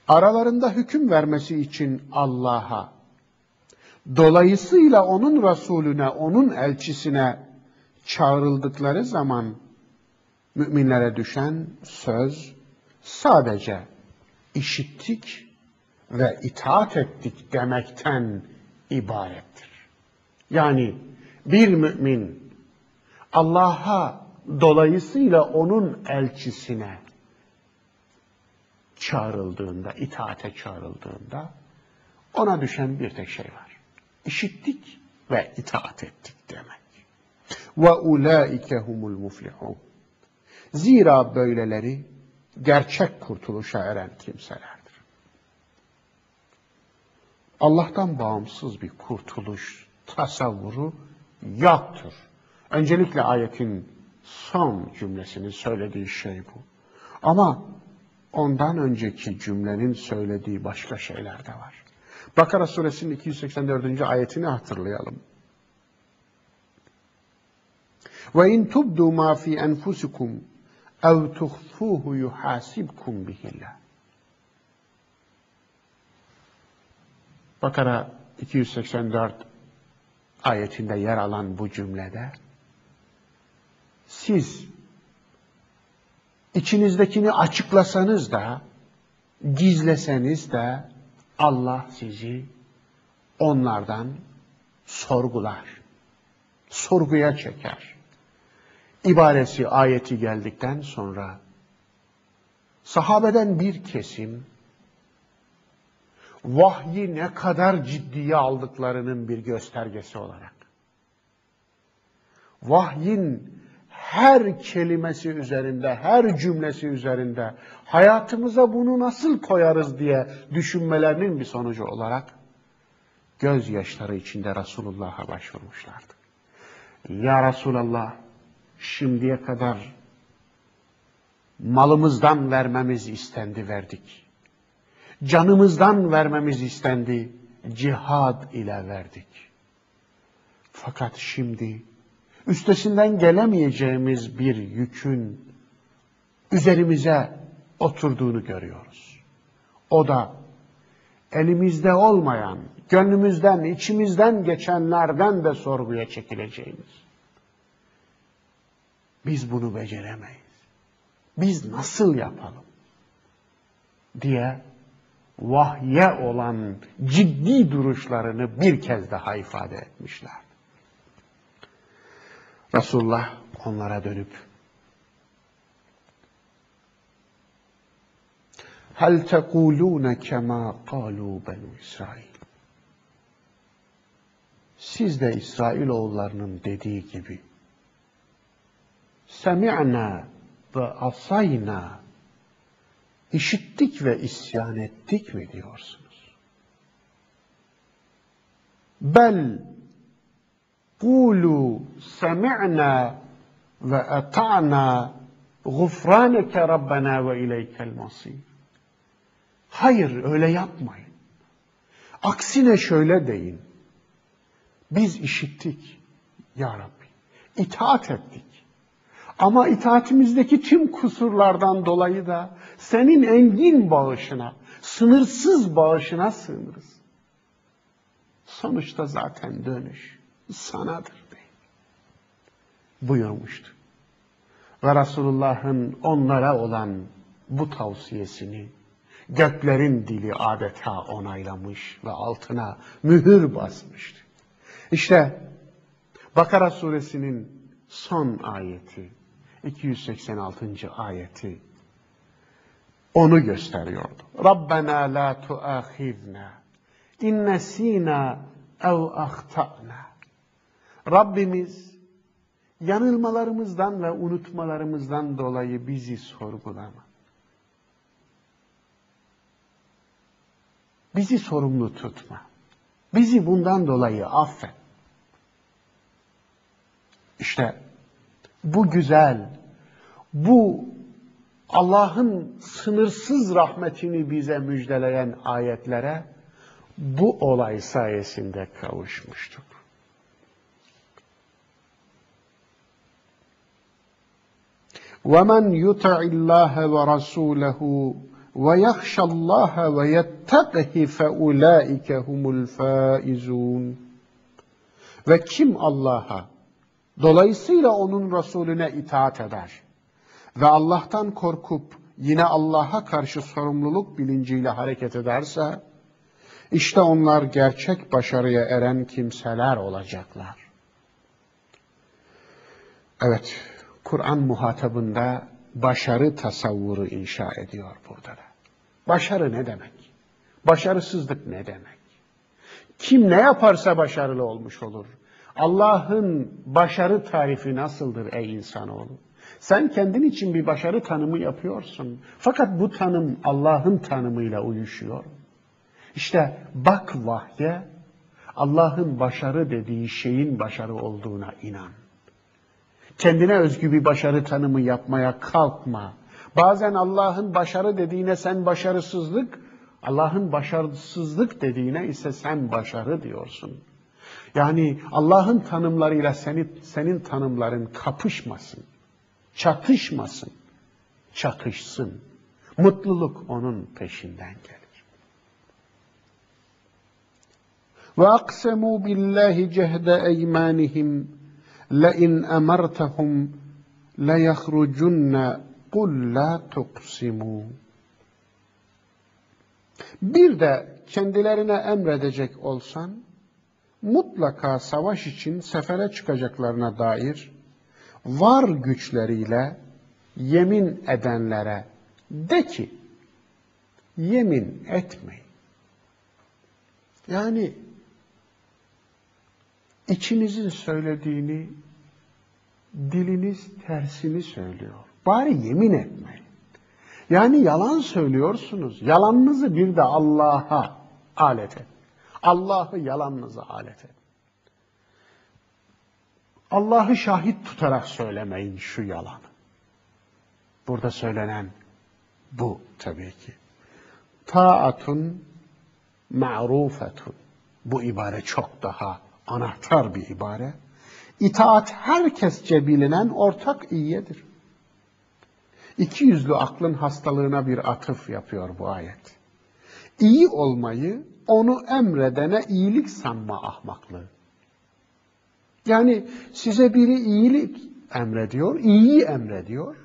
Aralarında hüküm vermesi için Allah'a, dolayısıyla onun Resulüne, onun elçisine çağrıldıkları zaman müminlere düşen söz sadece işittik ve itaat ettik demekten ibarettir. Yani bir mümin Allah'a dolayısıyla onun elçisine çağrıldığında, itaate çağrıldığında ona düşen bir tek şey var. İşittik ve itaat ettik demek. Ve ulaike humul muflihun. Zira böyleleri gerçek kurtuluşa eren kimselerdir. Allah'tan bağımsız bir kurtuluş tasavvuru yoktur. Öncelikle ayetin son cümlesinin söylediği şey bu. Ama ondan önceki cümlenin söylediği başka şeyler de var. Bakara suresinin 284. ayetini hatırlayalım. Ve in tubdu ma fi enfusikum ev tuhfuhu yuhasibkum bihillah. Bakara 284 ayetinde yer alan bu cümlede siz içinizdekini açıklasanız da gizleseniz de Allah sizi onlardan sorgular. Sorguya çeker. İbaresi ayeti geldikten sonra sahabeden bir kesim vahyi ne kadar ciddiye aldıklarının bir göstergesi olarak vahyin her kelimesi üzerinde, her cümlesi üzerinde hayatımıza bunu nasıl koyarız diye düşünmelerinin bir sonucu olarak gözyaşları içinde Resulullah'a başvurmuşlardı. Ya Resulallah şimdiye kadar malımızdan vermemiz istendi verdik. Canımızdan vermemiz istendi, cihad ile verdik. Fakat şimdi üstesinden gelemeyeceğimiz bir yükün üzerimize oturduğunu görüyoruz. O da elimizde olmayan, gönlümüzden, içimizden geçenlerden de sorguya çekileceğimiz. Biz bunu beceremeyiz. Biz nasıl yapalım? diye vahye olan ciddi duruşlarını bir kez daha ifade etmişler. Resulullah onlara dönüp Hal tekulune kema kalu benu İsrail. Siz de İsrail oğullarının dediği gibi semi'na ve asayna işittik ve isyan ettik mi diyorsunuz? Bel kulu semi'na ve ata'na gufraneke rabbena ve ileykel masir. Hayır öyle yapmayın. Aksine şöyle deyin. Biz işittik ya Rabbi. İtaat ettik. Ama itaatimizdeki tüm kusurlardan dolayı da senin engin bağışına, sınırsız bağışına sığınırız. Sonuçta zaten dönüş sanadır değil. Buyurmuştu. Ve Resulullah'ın onlara olan bu tavsiyesini Göklerin dili adeta onaylamış ve altına mühür basmıştı. İşte Bakara suresinin son ayeti, 286. ayeti onu gösteriyordu. Rabbena la tuahizna in nesina ev ahtana. Rabbimiz yanılmalarımızdan ve unutmalarımızdan dolayı bizi sorgulama. Bizi sorumlu tutma. Bizi bundan dolayı affet. İşte bu güzel, bu Allah'ın sınırsız rahmetini bize müjdeleyen ayetlere bu olay sayesinde kavuşmuştuk. وَمَنْ يُطَعِ اللّٰهَ وَرَسُولَهُ وَيَخْشَ اللّٰهَ وَيَتَّقْهِ فَاُولَٰئِكَ هُمُ الْفَائِزُونَ Ve kim Allah'a, dolayısıyla onun Resulüne itaat eder ve Allah'tan korkup yine Allah'a karşı sorumluluk bilinciyle hareket ederse, işte onlar gerçek başarıya eren kimseler olacaklar. Evet, Kur'an muhatabında başarı tasavvuru inşa ediyor burada da. Başarı ne demek? Başarısızlık ne demek? Kim ne yaparsa başarılı olmuş olur. Allah'ın başarı tarifi nasıldır ey insanoğlu? Sen kendin için bir başarı tanımı yapıyorsun. Fakat bu tanım Allah'ın tanımıyla uyuşuyor. İşte bak vahye, Allah'ın başarı dediği şeyin başarı olduğuna inan. Kendine özgü bir başarı tanımı yapmaya kalkma. Bazen Allah'ın başarı dediğine sen başarısızlık, Allah'ın başarısızlık dediğine ise sen başarı diyorsun. Yani Allah'ın tanımlarıyla senin, senin tanımların kapışmasın, çatışmasın, çatışsın. Mutluluk onun peşinden gelir. Ve aksemû billahi cehde eymanihim لَاِنْ اَمَرْتَهُمْ لَيَخْرُجُنَّ قُلْ لَا تُقْسِمُوا Bir de kendilerine emredecek olsan, mutlaka savaş için sefere çıkacaklarına dair var güçleriyle yemin edenlere de ki, yemin etmeyin. Yani içinizin söylediğini diliniz tersini söylüyor. Bari yemin etmeyin. Yani yalan söylüyorsunuz. Yalanınızı bir de Allah'a alet edin. Allah'ı yalanınıza alet edin. Allah'ı şahit tutarak söylemeyin şu yalanı. Burada söylenen bu tabii ki. Taatun ma'rufetun. Bu ibare çok daha anahtar bir ibare. İtaat herkesçe bilinen ortak iyiyedir. İki yüzlü aklın hastalığına bir atıf yapıyor bu ayet. İyi olmayı onu emredene iyilik sanma ahmaklığı. Yani size biri iyilik emrediyor, iyiyi emrediyor.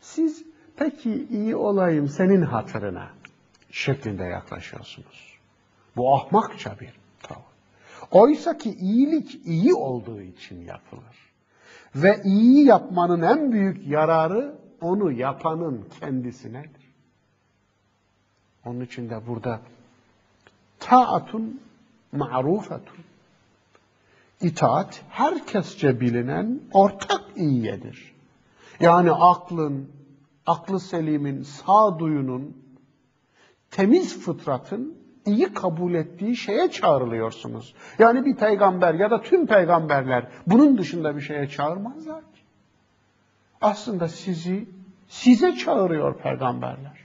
Siz peki iyi olayım senin hatırına şeklinde yaklaşıyorsunuz. Bu ahmakça bir Oysa ki iyilik iyi olduğu için yapılır. Ve iyi yapmanın en büyük yararı onu yapanın kendisinedir. Onun için de burada taatun ma'rufetun. İtaat herkesçe bilinen ortak iyiyedir. Yani aklın, aklı selimin, sağduyunun, temiz fıtratın iyi kabul ettiği şeye çağrılıyorsunuz. Yani bir peygamber ya da tüm peygamberler bunun dışında bir şeye çağırmazlar ki. Aslında sizi size çağırıyor peygamberler.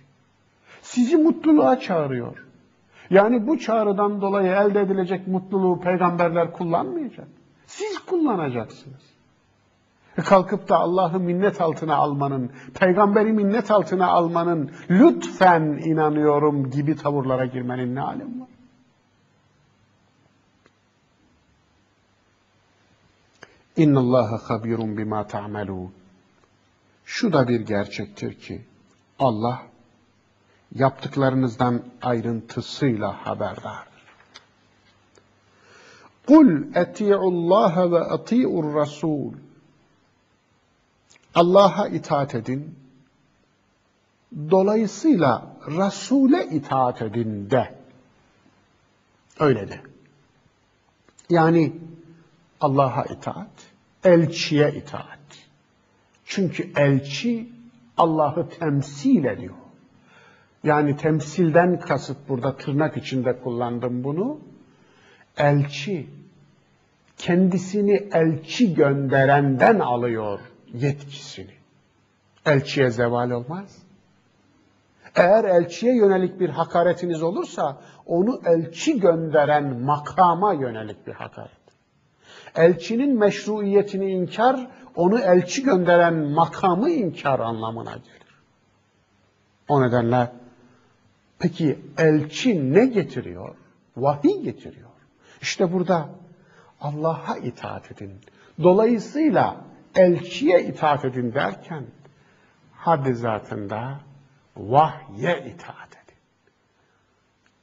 Sizi mutluluğa çağırıyor. Yani bu çağrıdan dolayı elde edilecek mutluluğu peygamberler kullanmayacak. Siz kullanacaksınız. E kalkıp da Allah'ı minnet altına almanın, peygamberi minnet altına almanın, lütfen inanıyorum gibi tavırlara girmenin ne alemi var? İnna Allaha habirun bima ta'malun. Şu da bir gerçektir ki Allah yaptıklarınızdan ayrıntısıyla haberdardır. Kul eti'ullaha ve eti'ur rasul. Allah'a itaat edin. Dolayısıyla Resul'e itaat edin de. Öyle de. Yani Allah'a itaat, elçiye itaat. Çünkü elçi Allah'ı temsil ediyor. Yani temsilden kasıt burada tırnak içinde kullandım bunu. Elçi kendisini elçi gönderenden alıyor yetkisini. Elçiye zeval olmaz. Eğer elçiye yönelik bir hakaretiniz olursa onu elçi gönderen makama yönelik bir hakaret. Elçinin meşruiyetini inkar, onu elçi gönderen makamı inkar anlamına gelir. O nedenle peki elçi ne getiriyor? Vahiy getiriyor. İşte burada Allah'a itaat edin. Dolayısıyla elçiye itaat edin derken haddi zatında vahye itaat edin.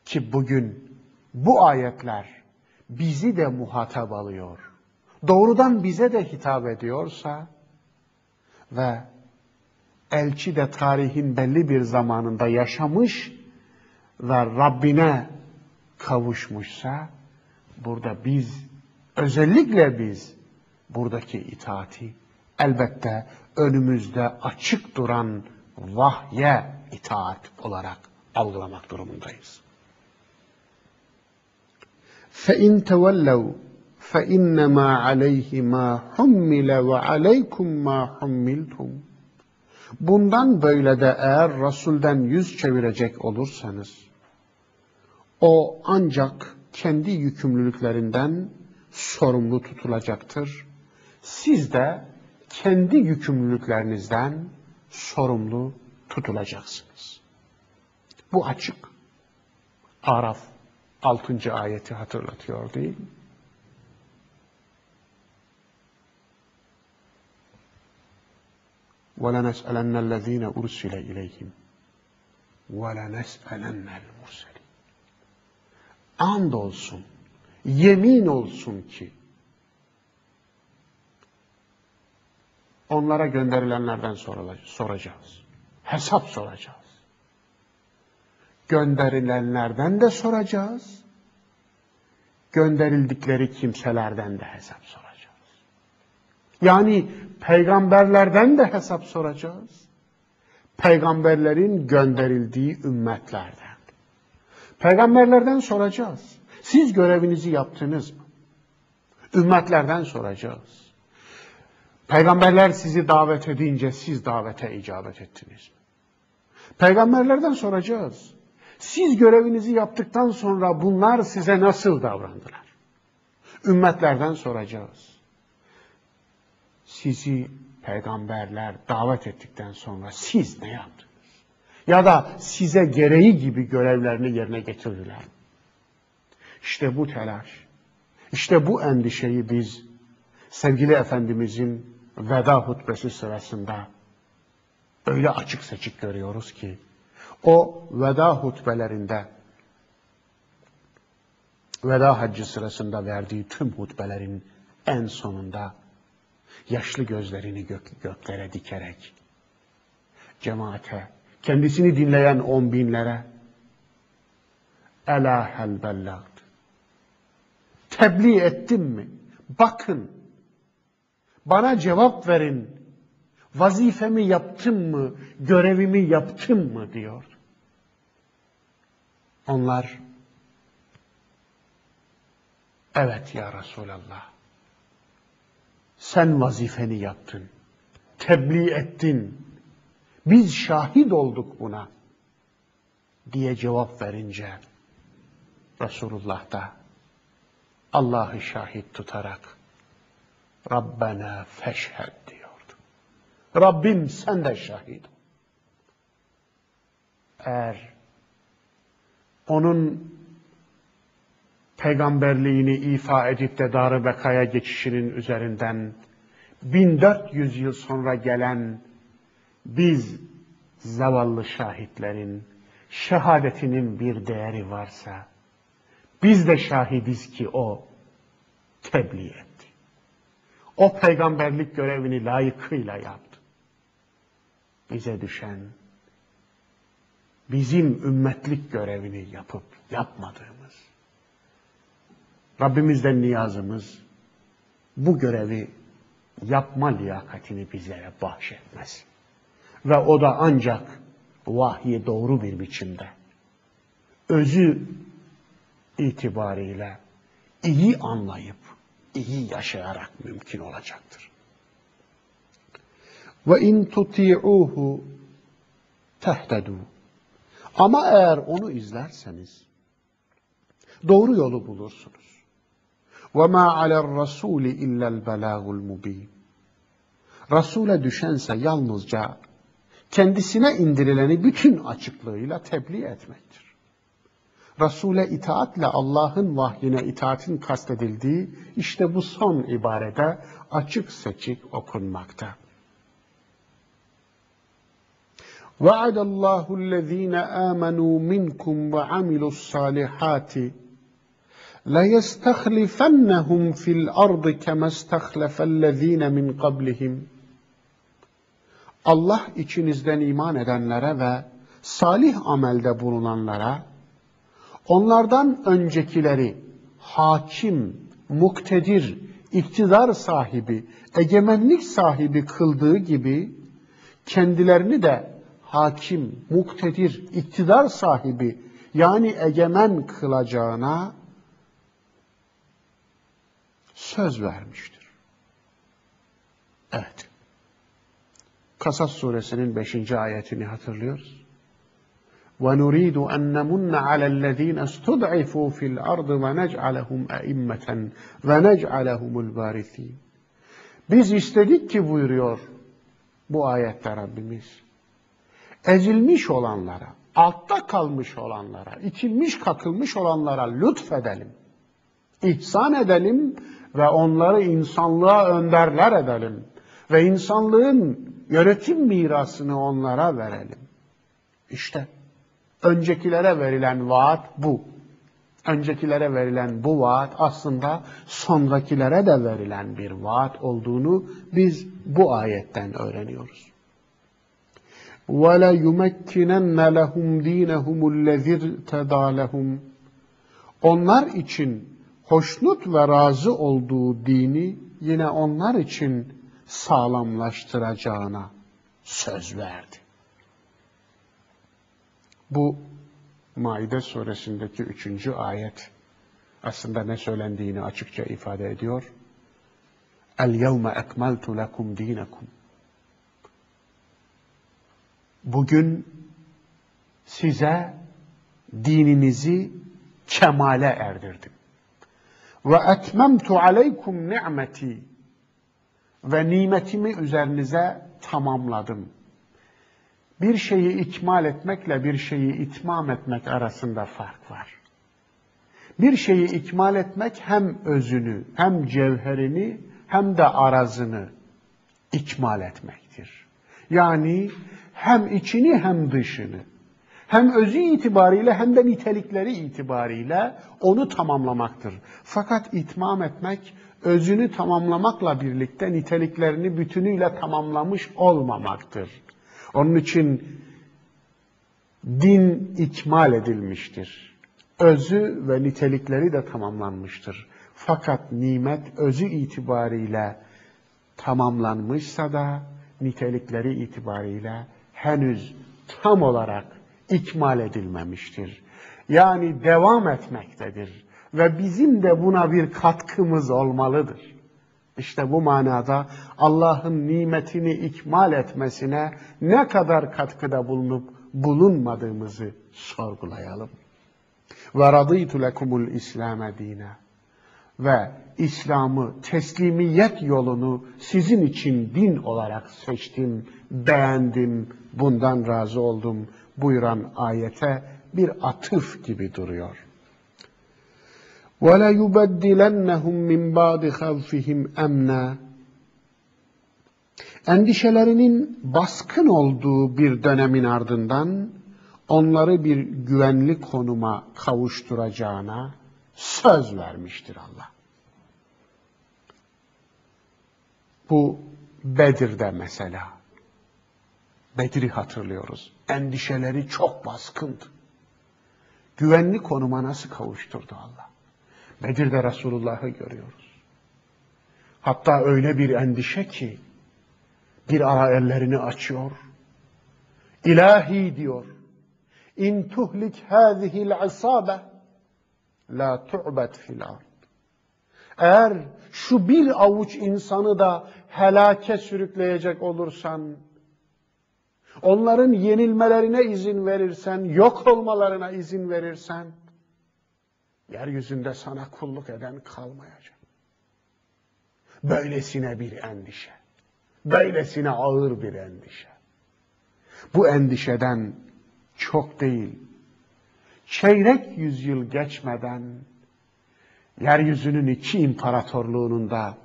Ki bugün bu ayetler bizi de muhatap alıyor. Doğrudan bize de hitap ediyorsa ve elçi de tarihin belli bir zamanında yaşamış ve Rabbine kavuşmuşsa burada biz özellikle biz buradaki itaati elbette önümüzde açık duran vahye itaat olarak algılamak durumundayız. فَاِنْ تَوَلَّوْا فَاِنَّمَا عَلَيْهِ مَا حُمِّلَ وَعَلَيْكُمْ مَا حُمِّلْتُمْ Bundan böyle de eğer Resul'den yüz çevirecek olursanız, o ancak kendi yükümlülüklerinden sorumlu tutulacaktır. Siz de kendi yükümlülüklerinizden sorumlu tutulacaksınız. Bu açık. Araf 6. ayeti hatırlatıyor değil mi? وَلَنَسْأَلَنَّ الَّذ۪ينَ اُرْسِلَ اِلَيْهِمْ وَلَنَسْأَلَنَّ الْمُرْسَلِينَ And olsun, yemin olsun ki onlara gönderilenlerden soracağız. Hesap soracağız. Gönderilenlerden de soracağız. Gönderildikleri kimselerden de hesap soracağız. Yani peygamberlerden de hesap soracağız. Peygamberlerin gönderildiği ümmetlerden. Peygamberlerden soracağız. Siz görevinizi yaptınız mı? Ümmetlerden soracağız. Peygamberler sizi davet edince siz davete icabet ettiniz mi? Peygamberlerden soracağız. Siz görevinizi yaptıktan sonra bunlar size nasıl davrandılar? Ümmetlerden soracağız. Sizi peygamberler davet ettikten sonra siz ne yaptınız? Ya da size gereği gibi görevlerini yerine getirdiler. İşte bu telaş, işte bu endişeyi biz sevgili Efendimizin veda hutbesi sırasında öyle açık seçik görüyoruz ki o veda hutbelerinde veda haccı sırasında verdiği tüm hutbelerin en sonunda yaşlı gözlerini gök, göklere dikerek cemaate, kendisini dinleyen on binlere Ela hel bellagt. Tebliğ ettim mi? Bakın bana cevap verin. Vazifemi yaptım mı? Görevimi yaptım mı? diyor. Onlar evet ya Resulallah sen vazifeni yaptın. Tebliğ ettin. Biz şahit olduk buna diye cevap verince Resulullah da Allah'ı şahit tutarak Rabbena feşhed diyordu. Rabbim sen de şahit. Eğer onun peygamberliğini ifa edip de Dar-ı Beka'ya geçişinin üzerinden 1400 yıl sonra gelen biz zavallı şahitlerin şehadetinin bir değeri varsa, biz de şahidiz ki o tebliğ etti. O peygamberlik görevini layıkıyla yaptı. Bize düşen, bizim ümmetlik görevini yapıp yapmadığımız, Rabbimizden niyazımız, bu görevi yapma liyakatini bizlere bahşetmez. Ve o da ancak vahye doğru bir biçimde, özü itibariyle iyi anlayıp, iyi yaşayarak mümkün olacaktır. Ve in tuti'uhu tehtedu. Ama eğer onu izlerseniz doğru yolu bulursunuz. Ve ma alel rasuli illel belagul mubin. Rasule düşense yalnızca kendisine indirileni bütün açıklığıyla tebliğ etmektir. Resul'e itaatle Allah'ın vahyine itaatin kastedildiği işte bu son ibarede açık seçik okunmakta. وَعَدَ اللّٰهُ الَّذ۪ينَ آمَنُوا مِنْكُمْ وَعَمِلُوا الصَّالِحَاتِ لَيَسْتَخْلِفَنَّهُمْ فِي الْأَرْضِ كَمَا اسْتَخْلَفَ الَّذ۪ينَ مِنْ قَبْلِهِمْ Allah içinizden iman edenlere ve salih amelde bulunanlara, onlardan öncekileri hakim, muktedir, iktidar sahibi, egemenlik sahibi kıldığı gibi, kendilerini de hakim, muktedir, iktidar sahibi yani egemen kılacağına söz vermiştir. Evet. Kasas suresinin 5. ayetini hatırlıyoruz. وَنُرِيدُ أَنْ نَمُنَّ عَلَى الَّذ۪ينَ اسْتُضْعِفُوا فِي الْأَرْضِ وَنَجْعَلَهُمْ أَئِمَّةً وَنَجْعَلَهُمُ الْوَارِث۪ينَ Biz istedik ki buyuruyor bu ayette Rabbimiz. Ezilmiş olanlara, altta kalmış olanlara, itilmiş kakılmış olanlara lütfedelim. İhsan edelim ve onları insanlığa önderler edelim. Ve insanlığın yönetim mirasını onlara verelim. İşte öncekilere verilen vaat bu. Öncekilere verilen bu vaat aslında sonrakilere de verilen bir vaat olduğunu biz bu ayetten öğreniyoruz. وَلَا يُمَكِّنَنَّ لَهُمْ دِينَهُمُ الَّذِي ارْتَدَى لَهُمْ Onlar için hoşnut ve razı olduğu dini yine onlar için sağlamlaştıracağına söz verdi. Bu Maide suresindeki üçüncü ayet aslında ne söylendiğini açıkça ifade ediyor. El yevme ekmeltu lekum dinekum. Bugün size dininizi kemale erdirdim. Ve etmemtu aleykum ni'meti ve nimetimi üzerinize tamamladım. Bir şeyi ikmal etmekle bir şeyi itmam etmek arasında fark var. Bir şeyi ikmal etmek hem özünü, hem cevherini, hem de arazını ikmal etmektir. Yani hem içini hem dışını, hem özü itibariyle hem de nitelikleri itibariyle onu tamamlamaktır. Fakat itmam etmek, özünü tamamlamakla birlikte niteliklerini bütünüyle tamamlamış olmamaktır. Onun için din ikmal edilmiştir. Özü ve nitelikleri de tamamlanmıştır. Fakat nimet özü itibariyle tamamlanmışsa da nitelikleri itibariyle henüz tam olarak ikmal edilmemiştir. Yani devam etmektedir ve bizim de buna bir katkımız olmalıdır. İşte bu manada Allah'ın nimetini ikmal etmesine ne kadar katkıda bulunup bulunmadığımızı sorgulayalım. Ve radıytu lekumul İslam'e dine. Ve İslam'ı, teslimiyet yolunu sizin için din olarak seçtim, beğendim, bundan razı oldum buyuran ayete bir atıf gibi duruyor. وَلَا يُبَدِّلَنَّهُمْ مِنْ بَعْدِ خَوْفِهِمْ اَمْنًا Endişelerinin baskın olduğu bir dönemin ardından onları bir güvenli konuma kavuşturacağına söz vermiştir Allah. Bu Bedir'de mesela. Bedir'i hatırlıyoruz. Endişeleri çok baskındı. Güvenli konuma nasıl kavuşturdu Allah? Bedir'de Resulullah'ı görüyoruz. Hatta öyle bir endişe ki bir ara ellerini açıyor. İlahi diyor. İn tuhlik hâzihil isabe la tu'bet fil ard. Eğer şu bir avuç insanı da helake sürükleyecek olursan, onların yenilmelerine izin verirsen, yok olmalarına izin verirsen, yeryüzünde sana kulluk eden kalmayacak. Böylesine bir endişe, böylesine ağır bir endişe. Bu endişeden çok değil, çeyrek yüzyıl geçmeden, yeryüzünün iki imparatorluğunun da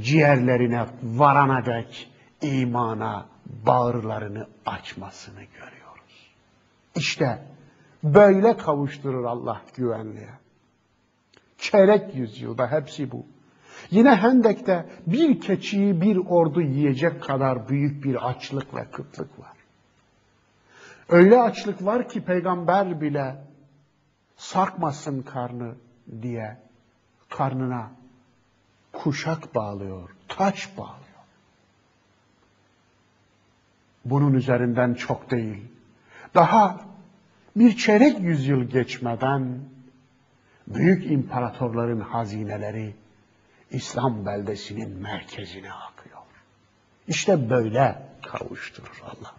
ciğerlerine varana dek imana bağırlarını açmasını görüyoruz. İşte böyle kavuşturur Allah güvenliğe. Çeyrek yüzyılda hepsi bu. Yine Hendek'te bir keçiyi bir ordu yiyecek kadar büyük bir açlık ve kıtlık var. Öyle açlık var ki peygamber bile sarkmasın karnı diye karnına kuşak bağlıyor, taç bağlıyor. Bunun üzerinden çok değil. Daha bir çeyrek yüzyıl geçmeden büyük imparatorların hazineleri İslam beldesinin merkezine akıyor. İşte böyle kavuşturur Allah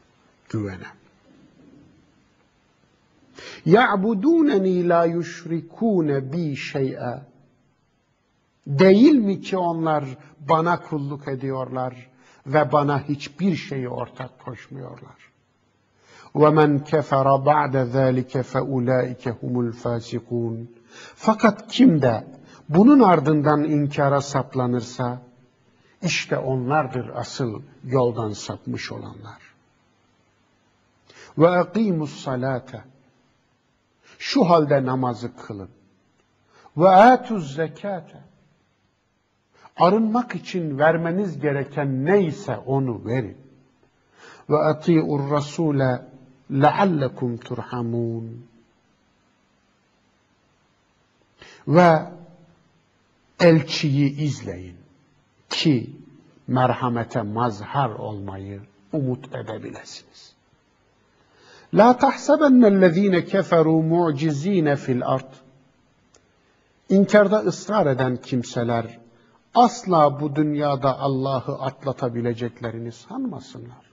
güvene. Ya'buduneni la yüşrikune bi şey'e. Değil mi ki onlar bana kulluk ediyorlar ve bana hiçbir şeyi ortak koşmuyorlar? وَمَنْ كَفَرَ بَعْدَ ذَٰلِكَ فَاُولَٰئِكَ هُمُ الْفَاسِقُونَ Fakat kim de bunun ardından inkara saplanırsa, işte onlardır asıl yoldan sapmış olanlar. Ve akimus salate. Şu halde namazı kılın. Ve atuz zekate. Arınmak için vermeniz gereken neyse onu verin. Ve ati'ur rasule leallekum turhamun. Ve elçiyi izleyin ki merhamete mazhar olmayı umut edebilesiniz. La tahsebennellezine keferu mu'cizine fil ard. İnkarda ısrar eden kimseler asla bu dünyada Allah'ı atlatabileceklerini sanmasınlar.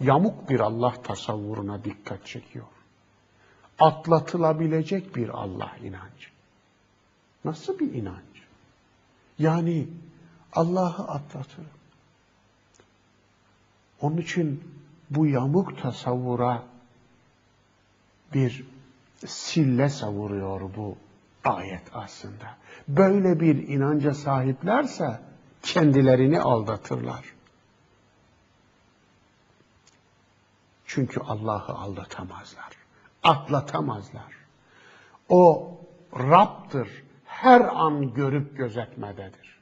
Yamuk bir Allah tasavvuruna dikkat çekiyor. Atlatılabilecek bir Allah inancı. Nasıl bir inanç? Yani Allah'ı atlatır. Onun için bu yamuk tasavvura bir sille savuruyor bu ayet aslında. Böyle bir inanca sahiplerse kendilerini aldatırlar. Çünkü Allah'ı aldatamazlar. Atlatamazlar. O Rab'dır. Her an görüp gözetmededir.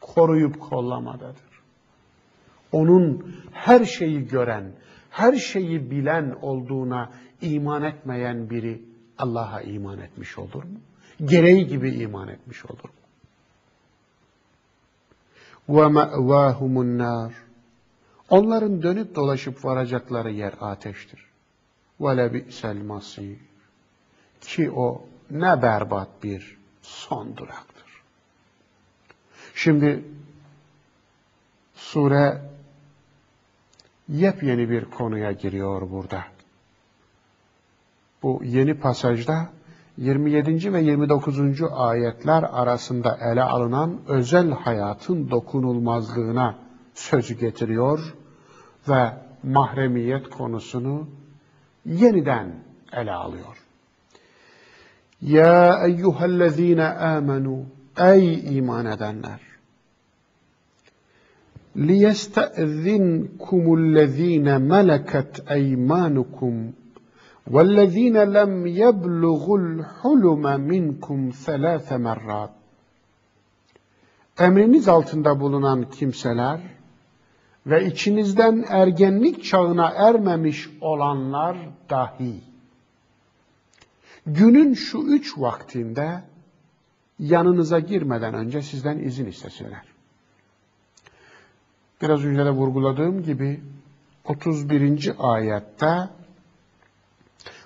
Koruyup kollamadadır. Onun her şeyi gören, her şeyi bilen olduğuna iman etmeyen biri Allah'a iman etmiş olur mu? Gereği gibi iman etmiş olur mu? وَمَأْوَاهُمُ النَّارِ Onların dönüp dolaşıp varacakları yer ateştir. Vele bi'sel. Ki o ne berbat bir son duraktır. Şimdi sure yepyeni bir konuya giriyor burada. Bu yeni pasajda 27. ve 29. ayetler arasında ele alınan özel hayatın dokunulmazlığına sözü getiriyor ve mahremiyet konusunu yeniden ele alıyor. Ya eyyühellezine amenu ey iman edenler لِيَسْتَأْذِنْكُمُ الَّذ۪ينَ مَلَكَتْ اَيْمَانُكُمْ وَالَّذ۪ينَ لَمْ يَبْلُغُوا الْحُلُمَ مِنْكُمْ ثَلَاثَ مَرَّاتٍ Emriniz altında bulunan kimseler ve içinizden ergenlik çağına ermemiş olanlar dahi günün şu üç vaktinde yanınıza girmeden önce sizden izin istesinler. Biraz önce de vurguladığım gibi 31. ayette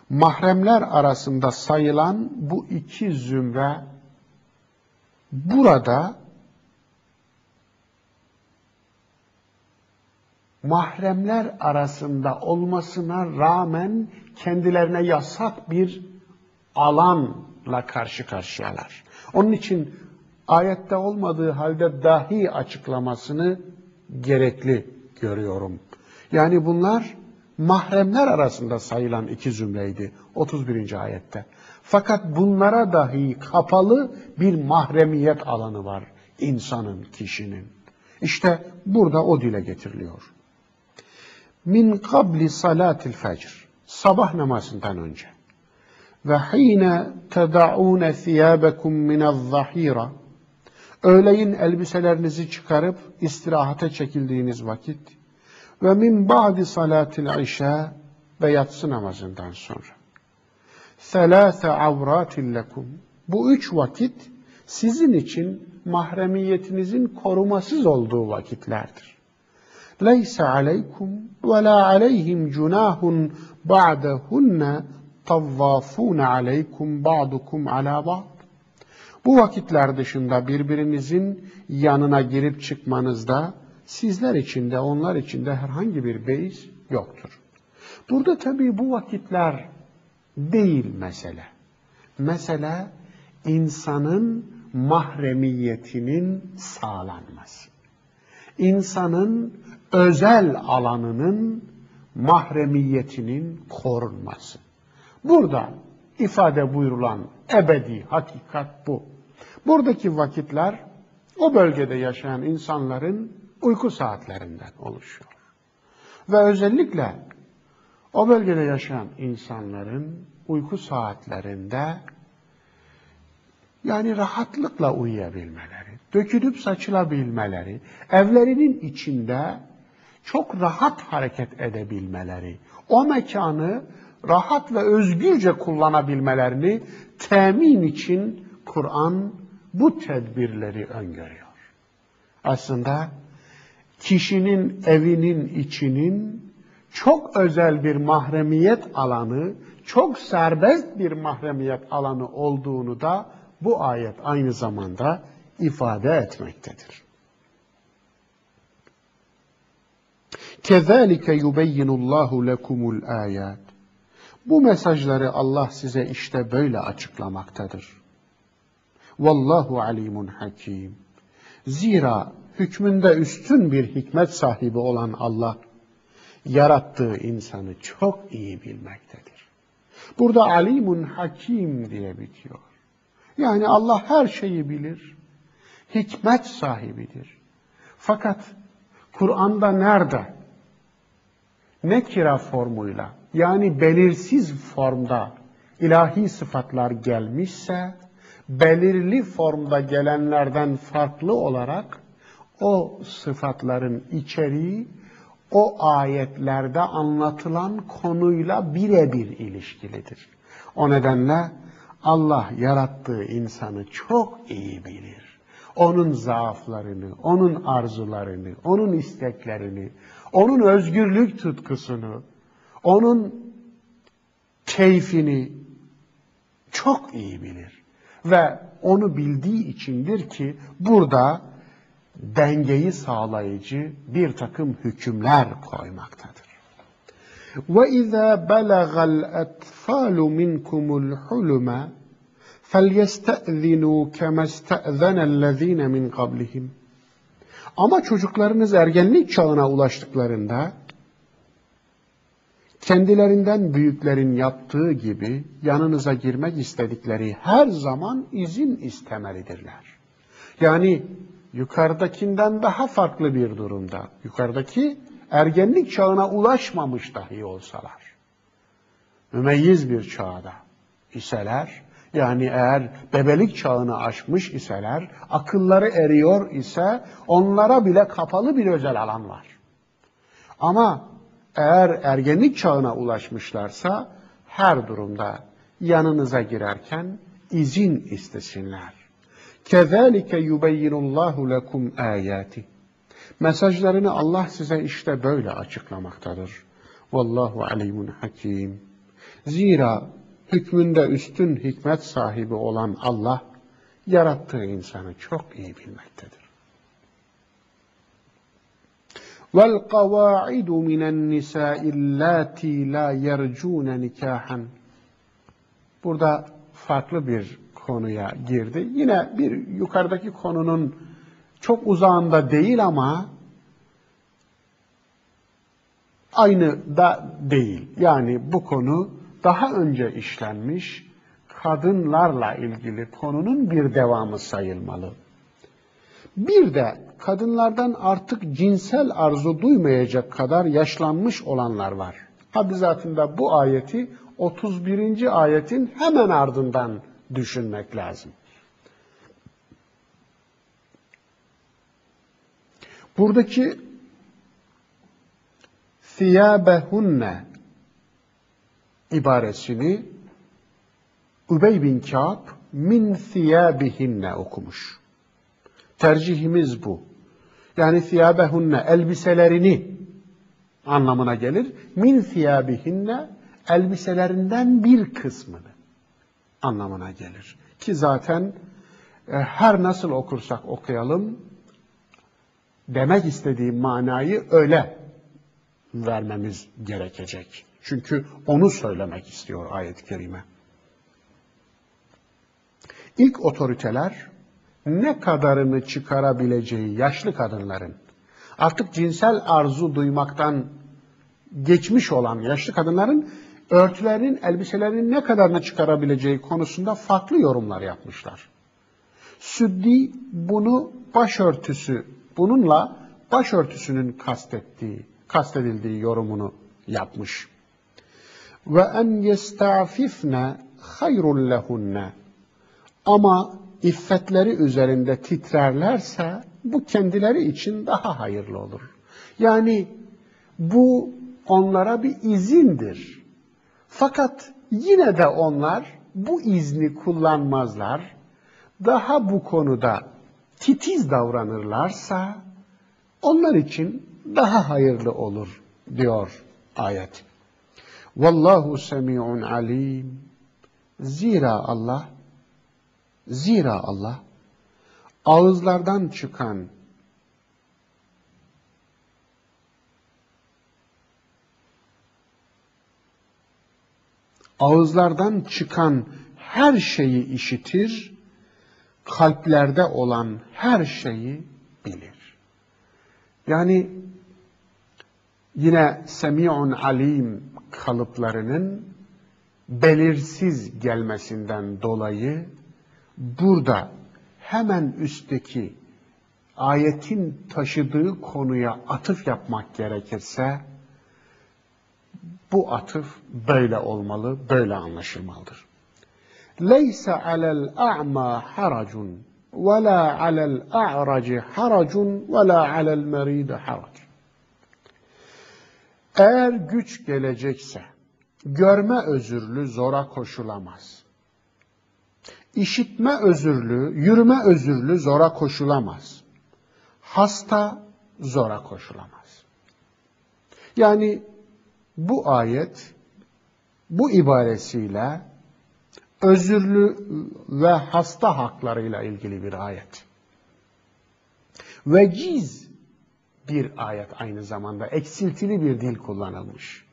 mahremler arasında sayılan bu iki zümre burada mahremler arasında olmasına rağmen kendilerine yasak bir alanla karşı karşıyalar. Onun için ayette olmadığı halde dahi açıklamasını gerekli görüyorum. Yani bunlar mahremler arasında sayılan iki zümreydi 31. ayette. Fakat bunlara dahi kapalı bir mahremiyet alanı var insanın, kişinin. İşte burada o dile getiriliyor. Min kabli salatil fecr. Sabah namazından önce. Ve hine teda'une thiyabekum minez zahira. Öğleyin elbiselerinizi çıkarıp istirahate çekildiğiniz vakit ve min ba'di salatil işa ve yatsı namazından sonra. Selâse avratin lekum. Bu üç vakit sizin için mahremiyetinizin korumasız olduğu vakitlerdir. Aleykum ve la aleyhim cunahun ba'dehunne tavvafune aleykum ba'dukum ala ba'd. Bu vakitler dışında birbirinizin yanına girip çıkmanızda sizler için de onlar için de herhangi bir beis yoktur. Burada tabii bu vakitler değil mesele. Mesele insanın mahremiyetinin sağlanması. İnsanın özel alanının mahremiyetinin korunması. Burada ifade buyurulan ebedi hakikat bu. Buradaki vakitler o bölgede yaşayan insanların uyku saatlerinden oluşuyor. Ve özellikle o bölgede yaşayan insanların uyku saatlerinde yani rahatlıkla uyuyabilmeleri, dökülüp saçılabilmeleri, evlerinin içinde çok rahat hareket edebilmeleri, o mekanı rahat ve özgürce kullanabilmelerini temin için Kur'an bu tedbirleri öngörüyor. Aslında kişinin evinin içinin çok özel bir mahremiyet alanı, çok serbest bir mahremiyet alanı olduğunu da bu ayet aynı zamanda ifade etmektedir. Kezalike yubeyyinullahu lekumul ayat. Bu mesajları Allah size işte böyle açıklamaktadır. Vallahu alimun hakim. Zira hükmünde üstün bir hikmet sahibi olan Allah, yarattığı insanı çok iyi bilmektedir. Burada alimun hakim diye bitiyor. Yani Allah her şeyi bilir, hikmet sahibidir. Fakat Kur'an'da nerede, ne kira formuyla, yani belirsiz formda ilahi sıfatlar gelmişse, belirli formda gelenlerden farklı olarak o sıfatların içeriği o ayetlerde anlatılan konuyla birebir ilişkilidir. O nedenle Allah yarattığı insanı çok iyi bilir. Onun zaaflarını, onun arzularını, onun isteklerini, onun özgürlük tutkusunu, onun keyfini çok iyi bilir. Ve onu bildiği içindir ki burada dengeyi sağlayıcı bir takım hükümler koymaktadır. وَإِذَا بَلَغَ الْأَطْفَالُ مِنْكُمُ الْحُلُمَ فَلْيَسْتَأْذِنُوا كَمَا اسْتَأْذَنَ الَّذ۪ينَ مِنْ قَبْلِهِمْ ama çocuklarınız ergenlik çağına ulaştıklarında kendilerinden büyüklerin yaptığı gibi yanınıza girmek istedikleri her zaman izin istemelidirler. Yani yukarıdakinden daha farklı bir durumda. Yukarıdaki ergenlik çağına ulaşmamış dahi olsalar, mümeyyiz bir çağda iseler, yani eğer bebelik çağını aşmış iseler, akılları eriyor ise onlara bile kapalı bir özel alan var. Ama eğer ergenlik çağına ulaşmışlarsa her durumda yanınıza girerken izin istesinler. Kezalike yubeyyinullahu lekum ayati. Mesajlarını Allah size işte böyle açıklamaktadır. Vallahu alimun hakim. Zira hükmünde üstün hikmet sahibi olan Allah yarattığı insanı çok iyi bilmektedir. وَالْقَوَاعِدُ مِنَ النِّسَاءِ اللَّاتِي لَا يَرْجُونَ نِكَاحًا Burada farklı bir konuya girdi. Yine bir yukarıdaki konunun çok uzağında değil ama aynı da değil. Yani bu konu daha önce işlenmiş kadınlarla ilgili konunun bir devamı sayılmalı. Bir de kadınlardan artık cinsel arzu duymayacak kadar yaşlanmış olanlar var. Hadizatında bu ayeti 31. ayetin hemen ardından düşünmek lazım. Buradaki thiyâbehunne ibaresini Übey bin Kâb min thiyâbihinne okumuş. Tercihimiz bu. Yani thiyâbehunne elbiselerini anlamına gelir. Min thiyâbihinne elbiselerinden bir kısmını anlamına gelir. Ki zaten e, her nasıl okursak okuyalım demek istediğim manayı öyle vermemiz gerekecek. Çünkü onu söylemek istiyor ayet-i kerime. İlk otoriteler ne kadarını çıkarabileceği yaşlı kadınların artık cinsel arzu duymaktan geçmiş olan yaşlı kadınların örtülerinin, elbiselerinin ne kadarını çıkarabileceği konusunda farklı yorumlar yapmışlar. Süddi bunu başörtüsü, bununla başörtüsünün kastettiği, kastedildiği yorumunu yapmış. Ve en yesta'fifne hayrun lehunne. Ama iffetleri üzerinde titrerlerse bu kendileri için daha hayırlı olur. Yani bu onlara bir izindir. Fakat yine de onlar bu izni kullanmazlar. Daha bu konuda titiz davranırlarsa onlar için daha hayırlı olur diyor ayet. Vallahu semi'un alim. Zira Allah zira Allah ağızlardan çıkan ağızlardan çıkan her şeyi işitir, kalplerde olan her şeyi bilir. Yani yine Semi'un Alim kalıplarının belirsiz gelmesinden dolayı burada hemen üstteki ayetin taşıdığı konuya atıf yapmak gerekirse bu atıf böyle olmalı, böyle anlaşılmalıdır. A'ma haracun ve la alel a'raci haracun ve la alel meride harac. Eğer güç gelecekse görme özürlü zora koşulamaz. İşitme özürlü, yürüme özürlü zora koşulamaz. Hasta zora koşulamaz. Yani bu ayet bu ibaresiyle özürlü ve hasta haklarıyla ilgili bir ayet. Veciz bir ayet aynı zamanda. Eksiltili bir dil kullanılmış.